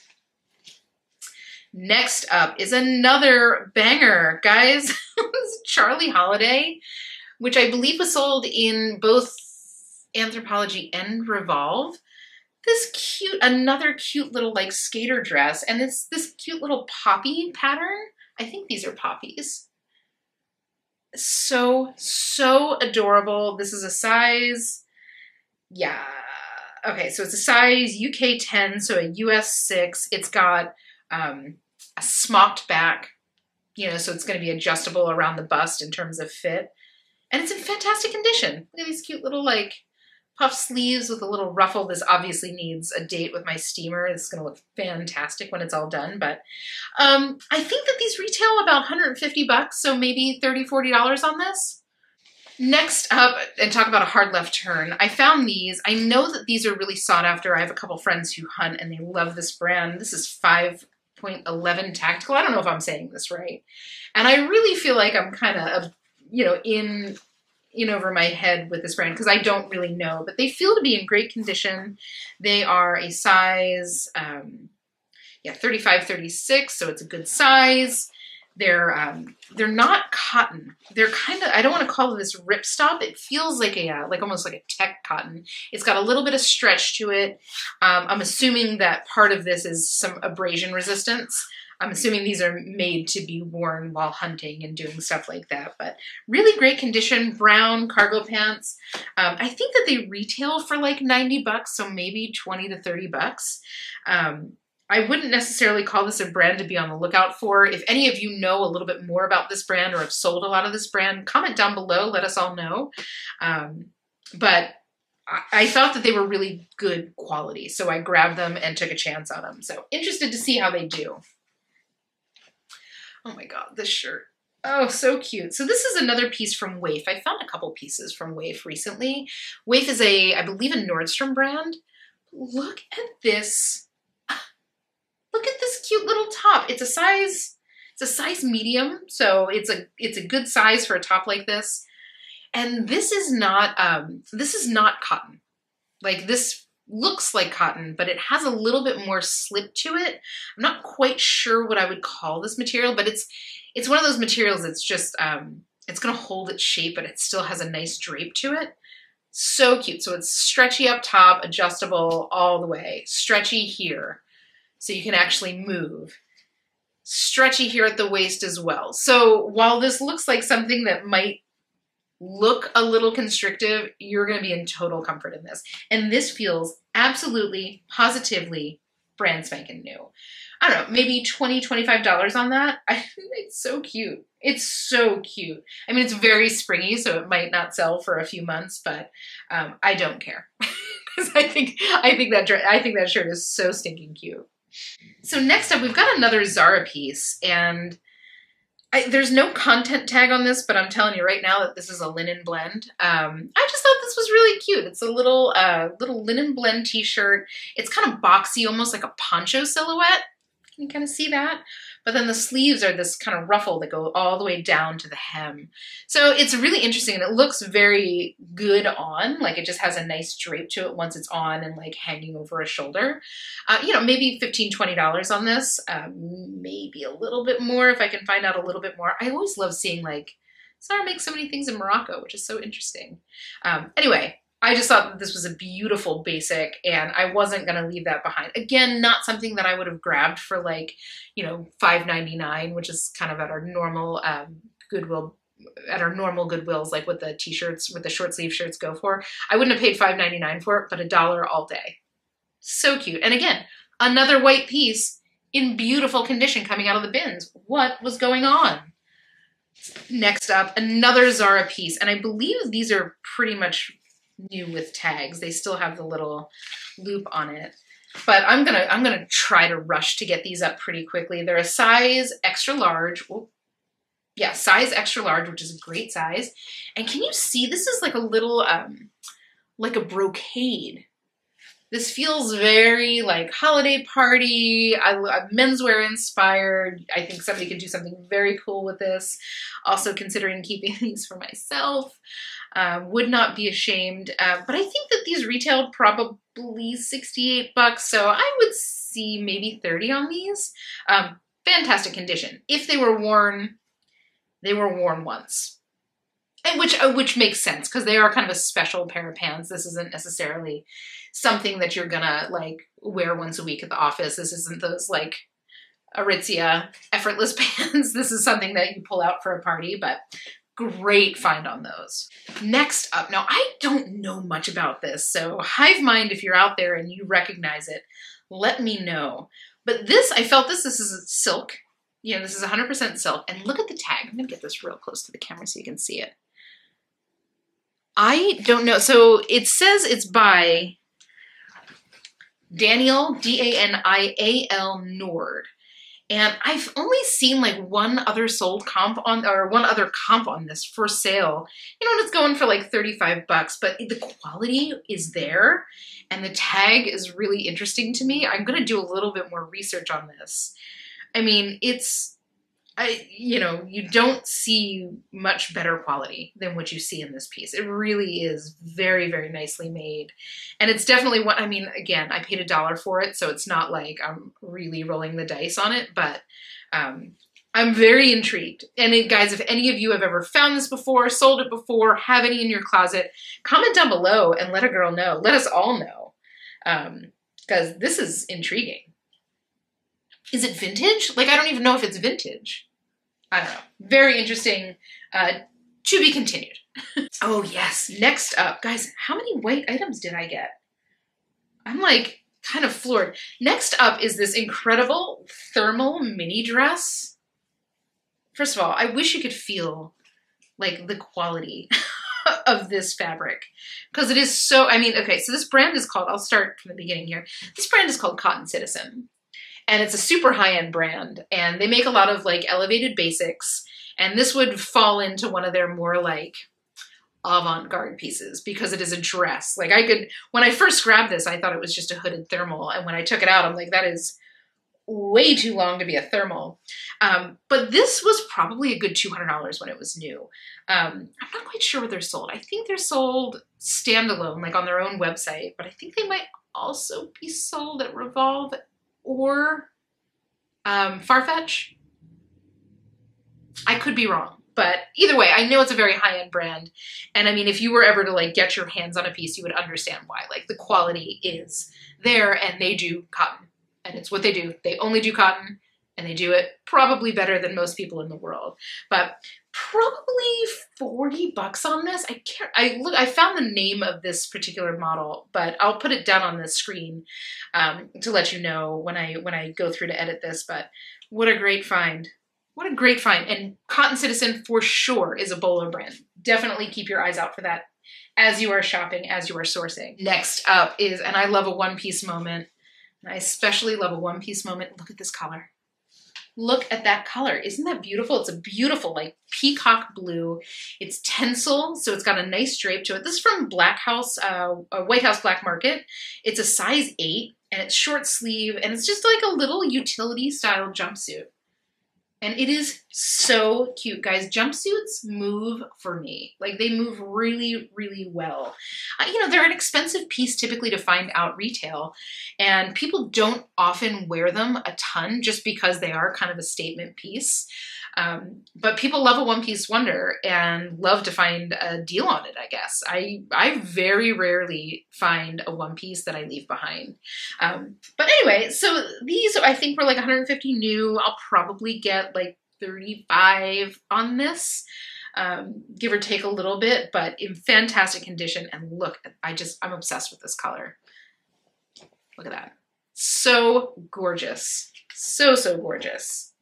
Next up is another banger, guys. Charlie Holiday, which I believe was sold in both Anthropologie and Revolve. This cute, another cute little like skater dress, and it's this cute little poppy pattern. I think these are poppies so, so adorable. This is a size, yeah. Okay, so it's a size UK 10, so a US 6. It's got um, a smocked back, you know, so it's going to be adjustable around the bust in terms of fit. And it's in fantastic condition. Look at these cute little, like, puff sleeves with a little ruffle. This obviously needs a date with my steamer. It's going to look fantastic when it's all done. But um, I think that these retail about 150 bucks, so maybe 30 $40 on this. Next up, and talk about a hard left turn, I found these. I know that these are really sought after. I have a couple friends who hunt and they love this brand. This is 5.11 Tactical. I don't know if I'm saying this right. And I really feel like I'm kind of, you know, in in over my head with this brand because I don't really know, but they feel to be in great condition. They are a size, um, yeah, 35, 36, so it's a good size. They're um, they're not cotton. They're kind of I don't want to call this ripstop. It feels like a uh, like almost like a tech cotton. It's got a little bit of stretch to it. Um, I'm assuming that part of this is some abrasion resistance. I'm assuming these are made to be worn while hunting and doing stuff like that. But really great condition, brown cargo pants. Um, I think that they retail for like 90 bucks, so maybe 20 to 30 bucks. Um, I wouldn't necessarily call this a brand to be on the lookout for. If any of you know a little bit more about this brand or have sold a lot of this brand, comment down below, let us all know. Um, but I thought that they were really good quality, so I grabbed them and took a chance on them. So interested to see how they do. Oh my god, this shirt. Oh, so cute. So this is another piece from WAYF. I found a couple pieces from WAYF recently. WAYF is a, I believe, a Nordstrom brand. Look at this. Look at this cute little top. It's a size, it's a size medium, so it's a it's a good size for a top like this. And this is not um this is not cotton. Like this looks like cotton, but it has a little bit more slip to it. I'm not quite sure what I would call this material, but it's it's one of those materials that's just, um, it's gonna hold its shape, but it still has a nice drape to it. So cute. So it's stretchy up top, adjustable all the way, stretchy here, so you can actually move. Stretchy here at the waist as well. So while this looks like something that might look a little constrictive, you're going to be in total comfort in this. And this feels absolutely, positively brand spanking new. I don't know, maybe $20, $25 on that. I, it's so cute. It's so cute. I mean, it's very springy, so it might not sell for a few months, but um, I don't care. Because I think I think that I think that shirt is so stinking cute. So next up, we've got another Zara piece, and I, there's no content tag on this, but I'm telling you right now that this is a linen blend. Um, I just thought this was really cute. It's a little uh, little linen blend t-shirt. It's kind of boxy, almost like a poncho silhouette. Can you kind of see that? But then the sleeves are this kind of ruffle that go all the way down to the hem. So it's really interesting and it looks very good on, like it just has a nice drape to it once it's on and like hanging over a shoulder. Uh, you know, maybe $15, $20 on this, um, maybe a little bit more if I can find out a little bit more. I always love seeing like, Zara makes so many things in Morocco, which is so interesting. Um, anyway, I just thought that this was a beautiful basic and I wasn't going to leave that behind. Again, not something that I would have grabbed for like, you know, $5.99, which is kind of at our normal um, Goodwill at our normal Goodwills, like what the t-shirts, with the short sleeve shirts go for. I wouldn't have paid $5.99 for it, but a dollar all day. So cute. And again, another white piece in beautiful condition coming out of the bins. What was going on? Next up, another Zara piece. And I believe these are pretty much new with tags. They still have the little loop on it. But I'm gonna I'm gonna try to rush to get these up pretty quickly. They're a size extra large. Oh, yeah, size extra large, which is a great size. And can you see this is like a little um like a brocade. This feels very like holiday party, I, menswear inspired. I think somebody could do something very cool with this. Also considering keeping these for myself. Uh, would not be ashamed. Uh, but I think that these retailed probably 68 bucks, so I would see maybe 30 on these. Um, fantastic condition. If they were worn, they were worn once. And which uh, which makes sense because they are kind of a special pair of pants. This isn't necessarily something that you're gonna like wear once a week at the office. This isn't those like Aritzia effortless pants. this is something that you pull out for a party, but great find on those. Next up, now I don't know much about this, so Hive Mind, if you're out there and you recognize it, let me know. But this, I felt this, this is silk. You know, this is 100% silk. And look at the tag. I'm gonna get this real close to the camera so you can see it. I don't know. So it says it's by Daniel, D-A-N-I-A-L Nord. And I've only seen like one other sold comp on or one other comp on this for sale. You know, and it's going for like 35 bucks, but the quality is there and the tag is really interesting to me. I'm going to do a little bit more research on this. I mean, it's I, you know, you don't see much better quality than what you see in this piece. It really is very, very nicely made. And it's definitely what, I mean, again, I paid a dollar for it, so it's not like I'm really rolling the dice on it, but um, I'm very intrigued. And guys, if any of you have ever found this before, sold it before, have any in your closet, comment down below and let a girl know. Let us all know. Because um, this is intriguing. Is it vintage? Like, I don't even know if it's vintage. I don't know. Very interesting. Uh, to be continued. oh, yes. Next up. Guys, how many white items did I get? I'm like kind of floored. Next up is this incredible thermal mini dress. First of all, I wish you could feel like the quality of this fabric because it is so, I mean, okay, so this brand is called, I'll start from the beginning here. This brand is called Cotton Citizen and it's a super high-end brand and they make a lot of like elevated basics and this would fall into one of their more like avant-garde pieces because it is a dress. Like i could when i first grabbed this i thought it was just a hooded thermal and when i took it out i'm like that is way too long to be a thermal. Um, but this was probably a good $200 when it was new. Um, i'm not quite sure where they're sold. I think they're sold standalone like on their own website but i think they might also be sold at revolve or um, Farfetch. I could be wrong, but either way, I know it's a very high end brand. And I mean, if you were ever to like get your hands on a piece, you would understand why. Like the quality is there and they do cotton and it's what they do. They only do cotton and they do it probably better than most people in the world. But probably 40 bucks on this. I can't I look I found the name of this particular model, but I'll put it down on the screen um, to let you know when I when I go through to edit this, but what a great find. What a great find. And Cotton Citizen for sure is a bolo brand. Definitely keep your eyes out for that as you are shopping, as you are sourcing. Next up is, and I love a one piece moment, I especially love a one piece moment. Look at this color. Look at that color. Isn't that beautiful? It's a beautiful, like peacock blue. It's tencel, so it's got a nice drape to it. This is from Black House, uh, White House Black Market. It's a size eight, and it's short sleeve, and it's just like a little utility style jumpsuit. And it is so cute, guys. Jumpsuits move for me. Like they move really, really well. Uh, you know, they're an expensive piece typically to find out retail, and people don't often wear them a ton just because they are kind of a statement piece. Um, but people love a one piece wonder and love to find a deal on it. I guess I I very rarely find a one piece that I leave behind. Um, but anyway, so these I think were like 150 new. I'll probably get like 35 on this. Um, give or take a little bit, but in fantastic condition. And look, I just, I'm obsessed with this color. Look at that. So gorgeous. So, so gorgeous.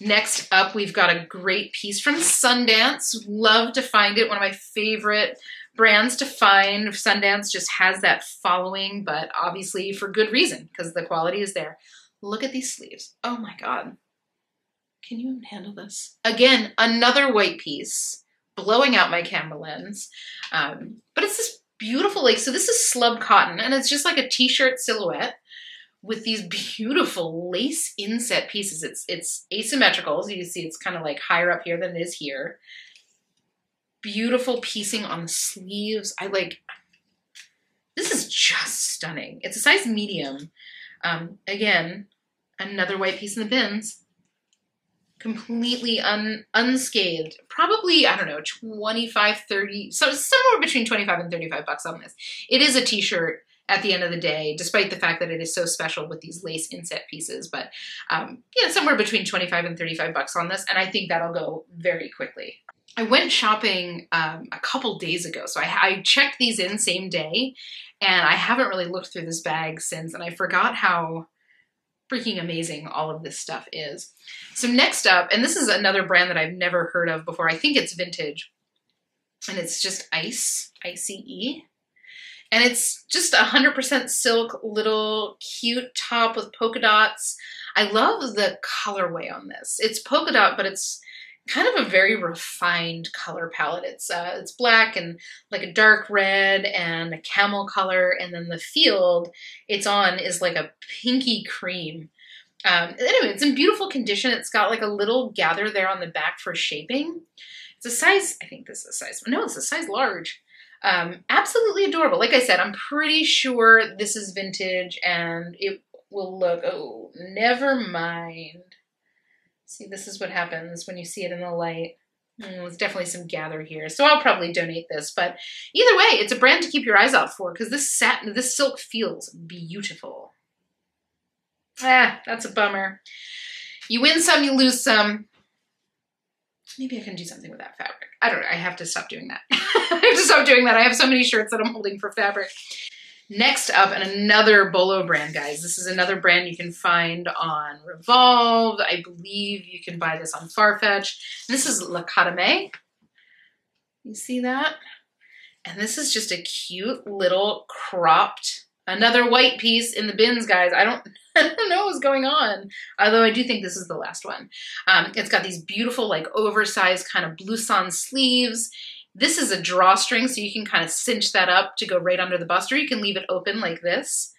Next up, we've got a great piece from Sundance. Love to find it. One of my favorite brands to find. Sundance just has that following, but obviously for good reason because the quality is there. Look at these sleeves. Oh my God. Can you handle this? Again, another white piece, blowing out my camera lens. Um, but it's this beautiful, like, so this is slub cotton and it's just like a t-shirt silhouette with these beautiful lace inset pieces. It's it's asymmetrical, so you see it's kind of like higher up here than it is here. Beautiful piecing on the sleeves. I like, this is just stunning. It's a size medium. Um, again, another white piece in the bins. Completely un, unscathed. Probably, I don't know, 25, 30, so somewhere between 25 and 35 bucks on this. It is a t-shirt at the end of the day, despite the fact that it is so special with these lace inset pieces. But um, yeah, somewhere between 25 and 35 bucks on this, and I think that'll go very quickly. I went shopping um, a couple days ago, so I, I checked these in same day, and I haven't really looked through this bag since, and I forgot how freaking amazing all of this stuff is. So next up, and this is another brand that I've never heard of before. I think it's vintage, and it's just Ice, I-C-E. And it's just 100% silk, little cute top with polka dots. I love the colorway on this. It's polka dot, but it's kind of a very refined color palette. It's uh, it's black and like a dark red and a camel color, and then the field it's on is like a pinky cream. Um, anyway, it's in beautiful condition. It's got like a little gather there on the back for shaping. It's a size, I think this is a size, no, it's a size large. Um, absolutely adorable. Like I said, I'm pretty sure this is vintage and it will look, oh, never mind. See, this is what happens when you see it in the light. Mm, there's definitely some gather here. So I'll probably donate this. But either way, it's a brand to keep your eyes out for because this satin, this silk feels beautiful. Ah, that's a bummer. You win some, you lose some. Maybe I can do something with that fabric. I don't know. I have to stop doing that. I have to stop doing that. I have so many shirts that I'm holding for fabric. Next up, and another Bolo brand, guys. This is another brand you can find on Revolve. I believe you can buy this on Farfetch. This is L'Academie. You see that? And this is just a cute little cropped Another white piece in the bins, guys. I don't, I don't know what's going on. Although I do think this is the last one. Um, it's got these beautiful, like oversized kind of blouson sleeves. This is a drawstring, so you can kind of cinch that up to go right under the bust, or you can leave it open like this.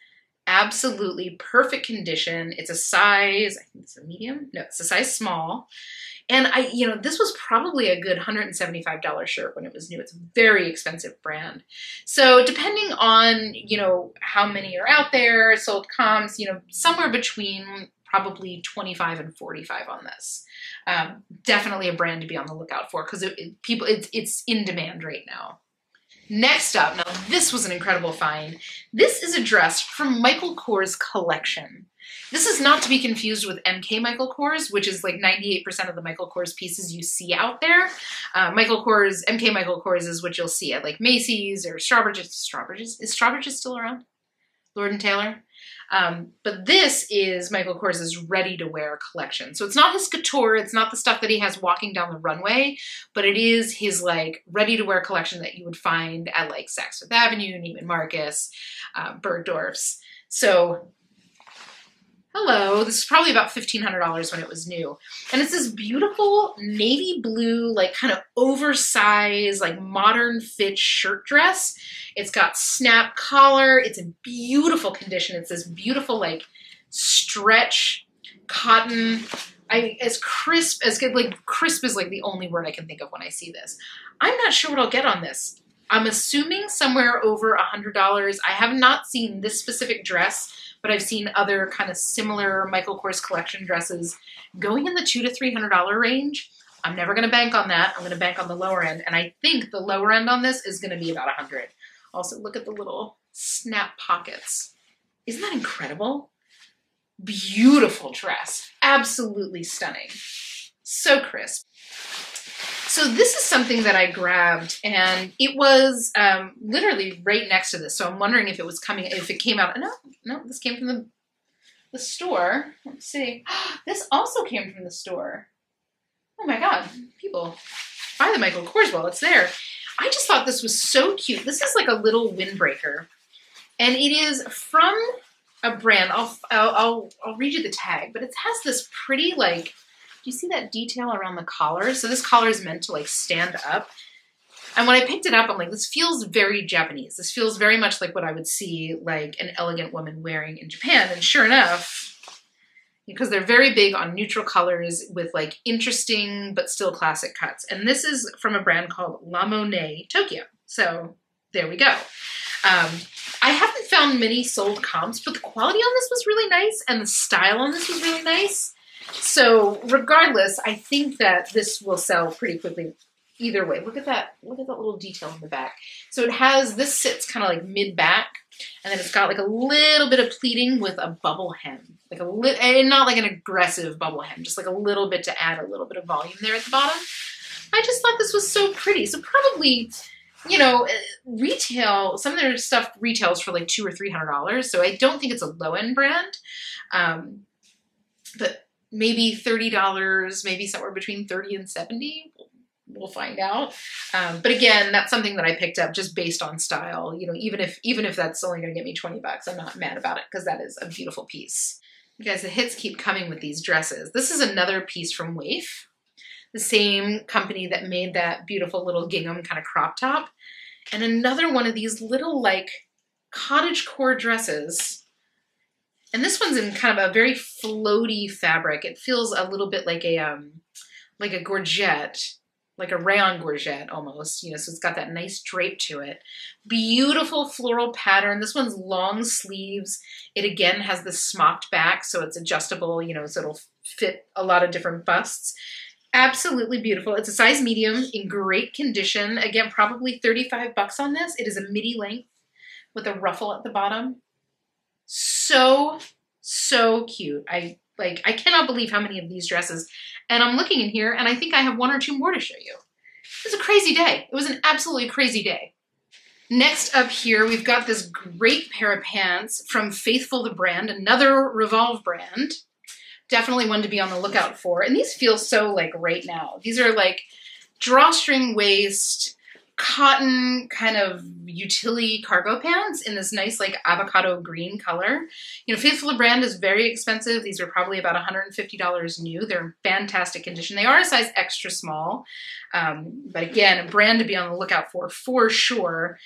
Absolutely perfect condition. It's a size, I think it's a medium. No, it's a size small. And I, you know, this was probably a good $175 shirt when it was new. It's a very expensive brand. So depending on, you know, how many are out there, sold comps, you know, somewhere between probably 25 and 45 on this. Um, definitely a brand to be on the lookout for because it, it, people, it's, it's in demand right now. Next up, now this was an incredible find. This is a dress from Michael Kors collection. This is not to be confused with MK Michael Kors, which is like 98% of the Michael Kors pieces you see out there. Uh, Michael Kors, MK Michael Kors is what you'll see at like Macy's or Strawbridge's. Strawbridge is Strawbridge's still around? Lord and Taylor. Um, but this is Michael Kors's ready-to-wear collection. So it's not his couture, it's not the stuff that he has walking down the runway, but it is his like ready-to-wear collection that you would find at like Saks Fifth Avenue, Neiman Marcus, uh, Bergdorf's. So hello, this is probably about $1,500 when it was new. And it's this beautiful navy blue, like kind of oversized, like modern fit shirt dress. It's got snap collar. It's in beautiful condition. It's this beautiful, like stretch cotton. I, as crisp as good, like crisp is like the only word I can think of when I see this. I'm not sure what I'll get on this. I'm assuming somewhere over a hundred dollars. I have not seen this specific dress but I've seen other kind of similar Michael Kors collection dresses going in the two to three hundred dollar range. I'm never going to bank on that. I'm going to bank on the lower end, and I think the lower end on this is going to be about a hundred. Also, look at the little snap pockets. Isn't that incredible? Beautiful dress, absolutely stunning, so crisp. So this is something that I grabbed, and it was um, literally right next to this. So I'm wondering if it was coming, if it came out. No, no, this came from the the store. Let's see. This also came from the store. Oh my god, people buy the Michael Kors while it's there. I just thought this was so cute. This is like a little windbreaker, and it is from a brand. I'll I'll I'll, I'll read you the tag, but it has this pretty like you see that detail around the collar? So this collar is meant to like stand up. And when I picked it up, I'm like, this feels very Japanese. This feels very much like what I would see like an elegant woman wearing in Japan. And sure enough, because they're very big on neutral colors with like interesting but still classic cuts. And this is from a brand called La Monnaie Tokyo. So there we go. Um, I haven't found many sold comps, but the quality on this was really nice and the style on this was really nice. So regardless, I think that this will sell pretty quickly either way. Look at that. Look at that little detail in the back. So it has, this sits kind of like mid back and then it's got like a little bit of pleating with a bubble hem. Like a little, and not like an aggressive bubble hem, just like a little bit to add a little bit of volume there at the bottom. I just thought this was so pretty. So probably, you know, retail, some of their stuff retails for like two or three hundred dollars. So I don't think it's a low end brand. Um, but maybe $30, maybe somewhere between 30 and 70. We'll find out. Um, but again, that's something that I picked up just based on style. You know, even if even if that's only going to get me 20 bucks, I'm not mad about it because that is a beautiful piece. You guys, the hits keep coming with these dresses. This is another piece from WAYF, the same company that made that beautiful little gingham kind of crop top. And another one of these little like cottage core dresses and this one's in kind of a very floaty fabric. It feels a little bit like a um, like a georgette, like a rayon georgette almost. You know, so it's got that nice drape to it. Beautiful floral pattern. This one's long sleeves. It again has the smocked back, so it's adjustable. You know, so it'll fit a lot of different busts. Absolutely beautiful. It's a size medium in great condition. Again, probably 35 bucks on this. It is a midi length with a ruffle at the bottom so so cute. I like I cannot believe how many of these dresses. And I'm looking in here and I think I have one or two more to show you. It was a crazy day. It was an absolutely crazy day. Next up here, we've got this great pair of pants from Faithful the brand, another Revolve brand. Definitely one to be on the lookout for. And these feel so like right now. These are like drawstring waist, cotton kind of utility cargo pants in this nice like avocado green color. You know, Faithful brand is very expensive. These are probably about $150 new. They're in fantastic condition. They are a size extra small, um, but again, a brand to be on the lookout for for sure.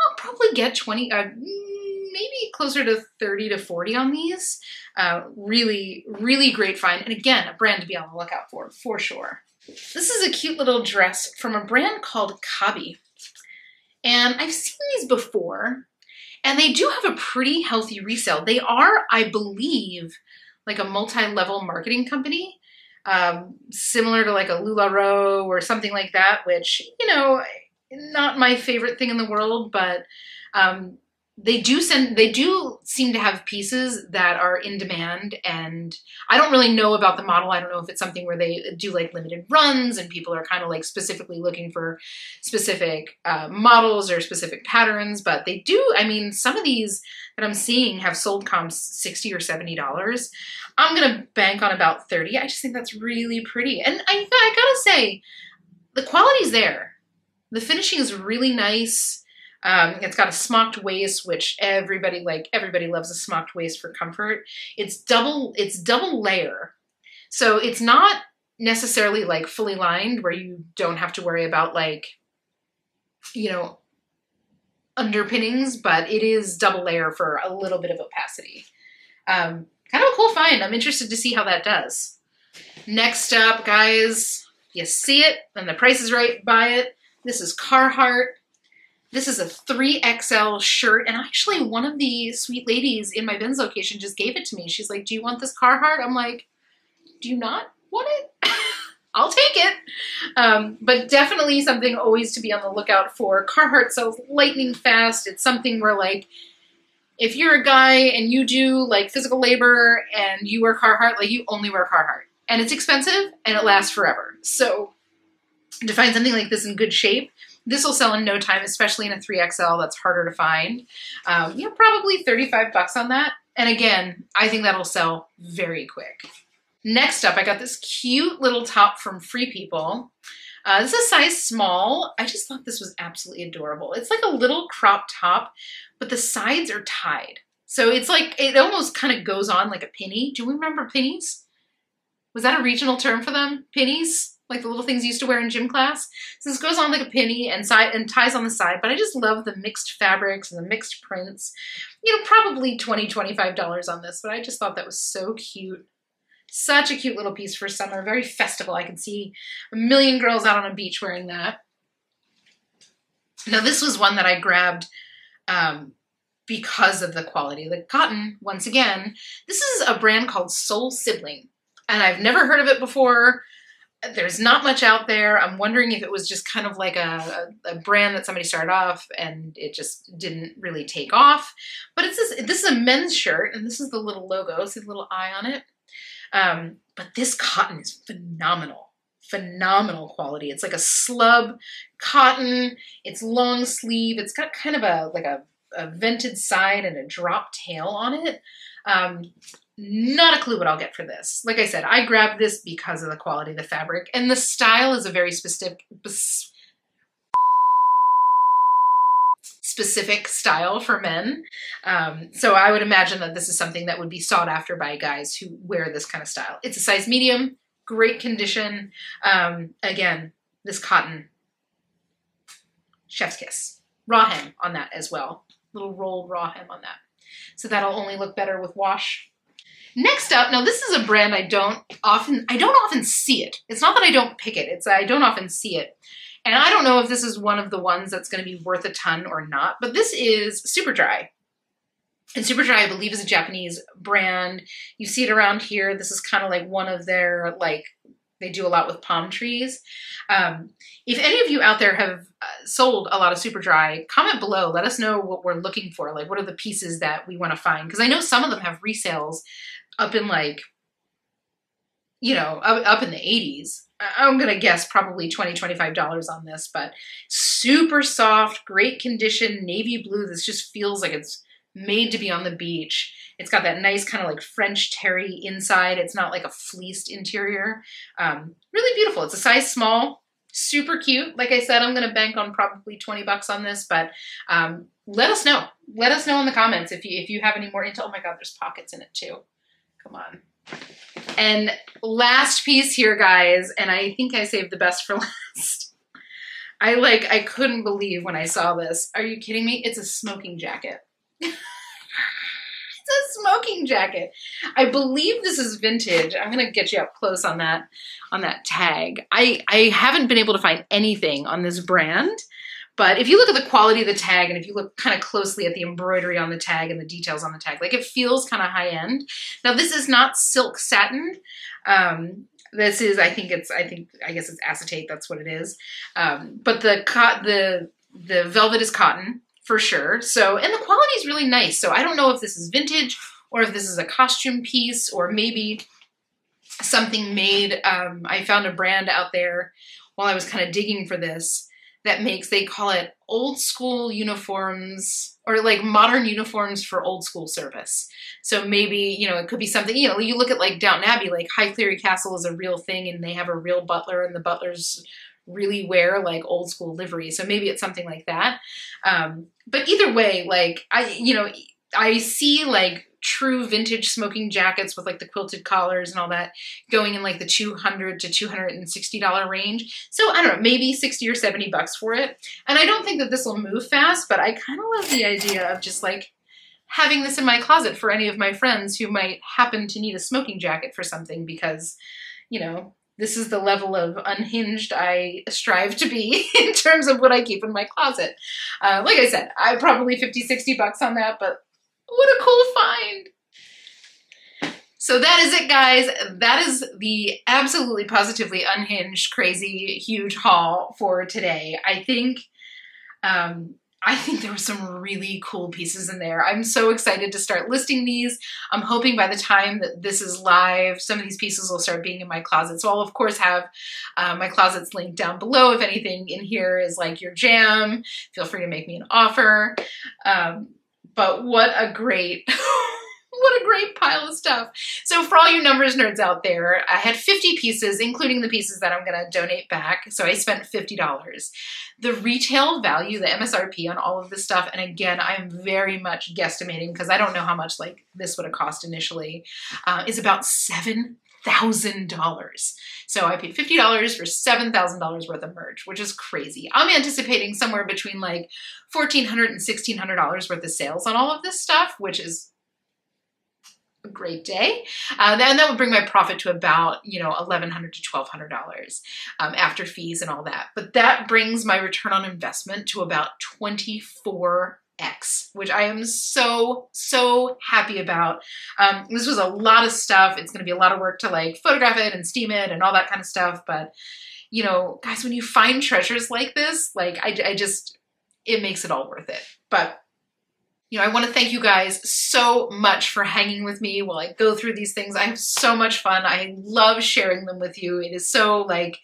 I'll probably get 20, uh, maybe closer to 30 to 40 on these. Uh, really, really great find. And again, a brand to be on the lookout for, for sure. This is a cute little dress from a brand called Kabi. And I've seen these before, and they do have a pretty healthy resale. They are, I believe, like a multi-level marketing company, um, similar to like a LuLaRoe or something like that, which, you know, not my favorite thing in the world, but um, they do send they do seem to have pieces that are in demand and i don't really know about the model. I don't know if it's something where they do like limited runs and people are kind of like specifically looking for specific uh, models or specific patterns but they do i mean some of these that i'm seeing have sold comps 60 or 70 dollars. I'm gonna bank on about 30 i just think that's really pretty. And i, I gotta say the quality's there. The finishing is really nice um, it's got a smocked waist, which everybody like everybody loves a smocked waist for comfort. It's double it's double layer, so it's not necessarily like fully lined where you don't have to worry about like you know underpinnings, but it is double layer for a little bit of opacity. Um, kind of a cool find. I'm interested to see how that does. Next up, guys, you see it and the price is right. Buy it. This is Carhartt. This is a 3XL shirt, and actually one of the sweet ladies in my bins location just gave it to me. She's like, do you want this Carhartt? I'm like, do you not want it? I'll take it. Um, but definitely something always to be on the lookout for. Carhartt sells lightning fast. It's something where like, if you're a guy and you do like physical labor and you wear Carhartt, like you only wear Carhartt. And it's expensive and it lasts forever. So to find something like this in good shape, this will sell in no time, especially in a 3XL that's harder to find. Um, yeah, probably 35 bucks on that. And again, I think that'll sell very quick. Next up, I got this cute little top from Free People. Uh, this is a size small. I just thought this was absolutely adorable. It's like a little crop top, but the sides are tied. So it's like, it almost kind of goes on like a penny. Do we remember pennies? Was that a regional term for them? Pinnies? Like the little things you used to wear in gym class. So this goes on like a penny and side and ties on the side, but I just love the mixed fabrics and the mixed prints. You know, probably 20 $25 on this, but I just thought that was so cute. Such a cute little piece for summer, very festival. I can see a million girls out on a beach wearing that. Now this was one that I grabbed um, because of the quality of the cotton. Once again, this is a brand called Soul Sibling, and I've never heard of it before there's not much out there. I'm wondering if it was just kind of like a, a, brand that somebody started off and it just didn't really take off. But it's this, this is a men's shirt and this is the little logo. See the little eye on it? Um, but this cotton is phenomenal. Phenomenal quality. It's like a slub cotton. It's long sleeve. It's got kind of a like a, a vented side and a drop tail on it. Um, not a clue what I'll get for this. Like I said, I grabbed this because of the quality of the fabric, and the style is a very specific specific style for men. Um, so I would imagine that this is something that would be sought after by guys who wear this kind of style. It's a size medium, great condition. Um, again, this cotton, chef's kiss. Raw hem on that as well. Little rolled raw hem on that. So that'll only look better with wash Next up, now this is a brand I don't often, I don't often see it. It's not that I don't pick it, it's I don't often see it. And I don't know if this is one of the ones that's gonna be worth a ton or not, but this is Superdry. And Superdry, I believe, is a Japanese brand. You see it around here. This is kind of like one of their, like, they do a lot with palm trees. Um, if any of you out there have uh, sold a lot of Superdry, comment below. Let us know what we're looking for. Like, what are the pieces that we want to find? Because I know some of them have resales up in like, you know, up, in the 80s. I'm going to guess probably $20, $25 on this, but super soft, great condition, navy blue. This just feels like it's made to be on the beach. It's got that nice kind of like French terry inside. It's not like a fleeced interior. Um, really beautiful. It's a size small, super cute. Like I said, I'm going to bank on probably 20 bucks on this, but um, let us know. Let us know in the comments if you, if you have any more intel. Oh my God, there's pockets in it too. Come on. And last piece here, guys, and I think I saved the best for last. I like, I couldn't believe when I saw this. Are you kidding me? It's a smoking jacket. it's a smoking jacket. I believe this is vintage. I'm gonna get you up close on that on that tag. I, I haven't been able to find anything on this brand but if you look at the quality of the tag and if you look kind of closely at the embroidery on the tag and the details on the tag, like it feels kind of high end. Now this is not silk satin. Um, This is, I think it's, I think, I guess it's acetate. That's what it is. Um, but the the the velvet is cotton for sure. So, and the quality is really nice. So I don't know if this is vintage or if this is a costume piece or maybe something made. Um, I found a brand out there while I was kind of digging for this that makes, they call it old school uniforms or like modern uniforms for old school service. So maybe, you know, it could be something, you know, you look at like Downton Abbey, like Highclere Castle is a real thing and they have a real butler and the butler's really wear like old school livery. So maybe it's something like that. Um, but either way, like I, you know, I see like true vintage smoking jackets with like the quilted collars and all that going in like the 200 to 260 dollar range so i don't know maybe 60 or 70 bucks for it and i don't think that this will move fast but i kind of love the idea of just like having this in my closet for any of my friends who might happen to need a smoking jacket for something because you know this is the level of unhinged I strive to be in terms of what I keep in my closet. Uh, like I said, I probably 50, 60 bucks on that, but what a cool find. So that is it, guys. That is the absolutely positively unhinged, crazy, huge haul for today. I think um, I think there were some really cool pieces in there. I'm so excited to start listing these. I'm hoping by the time that this is live, some of these pieces will start being in my closet. So I'll of course have uh, my closets linked down below. If anything in here is like your jam, feel free to make me an offer. Um, but what a great what a great pile of stuff. So for all you numbers nerds out there, I had 50 pieces, including the pieces that I'm gonna donate back. So I spent $50. The retail value, the MSRP on all of this stuff, and again, I'm very much guesstimating because I don't know how much like this would have cost initially, uh, is about seven thousand dollars. So I paid fifty dollars for seven thousand dollars worth of merch, which is crazy. I'm anticipating somewhere between like fourteen hundred and sixteen hundred dollars worth of sales on all of this stuff, which is a great day. Uh, and that would bring my profit to about, you know, $1,100 to $1,200 um, after fees and all that. But that brings my return on investment to about 24 X, which I am so, so happy about. Um, this was a lot of stuff. It's going to be a lot of work to like photograph it and steam it and all that kind of stuff. But, you know, guys, when you find treasures like this, like I, I just, it makes it all worth it. But you know, I want to thank you guys so much for hanging with me while I go through these things. I have so much fun. I love sharing them with you. It is so like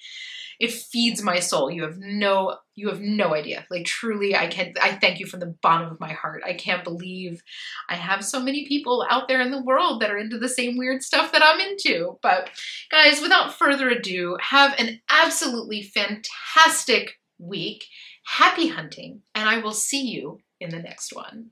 it feeds my soul. You have no you have no idea. Like truly I can I thank you from the bottom of my heart. I can't believe I have so many people out there in the world that are into the same weird stuff that I'm into. But guys, without further ado, have an absolutely fantastic week. Happy hunting, and I will see you in the next one.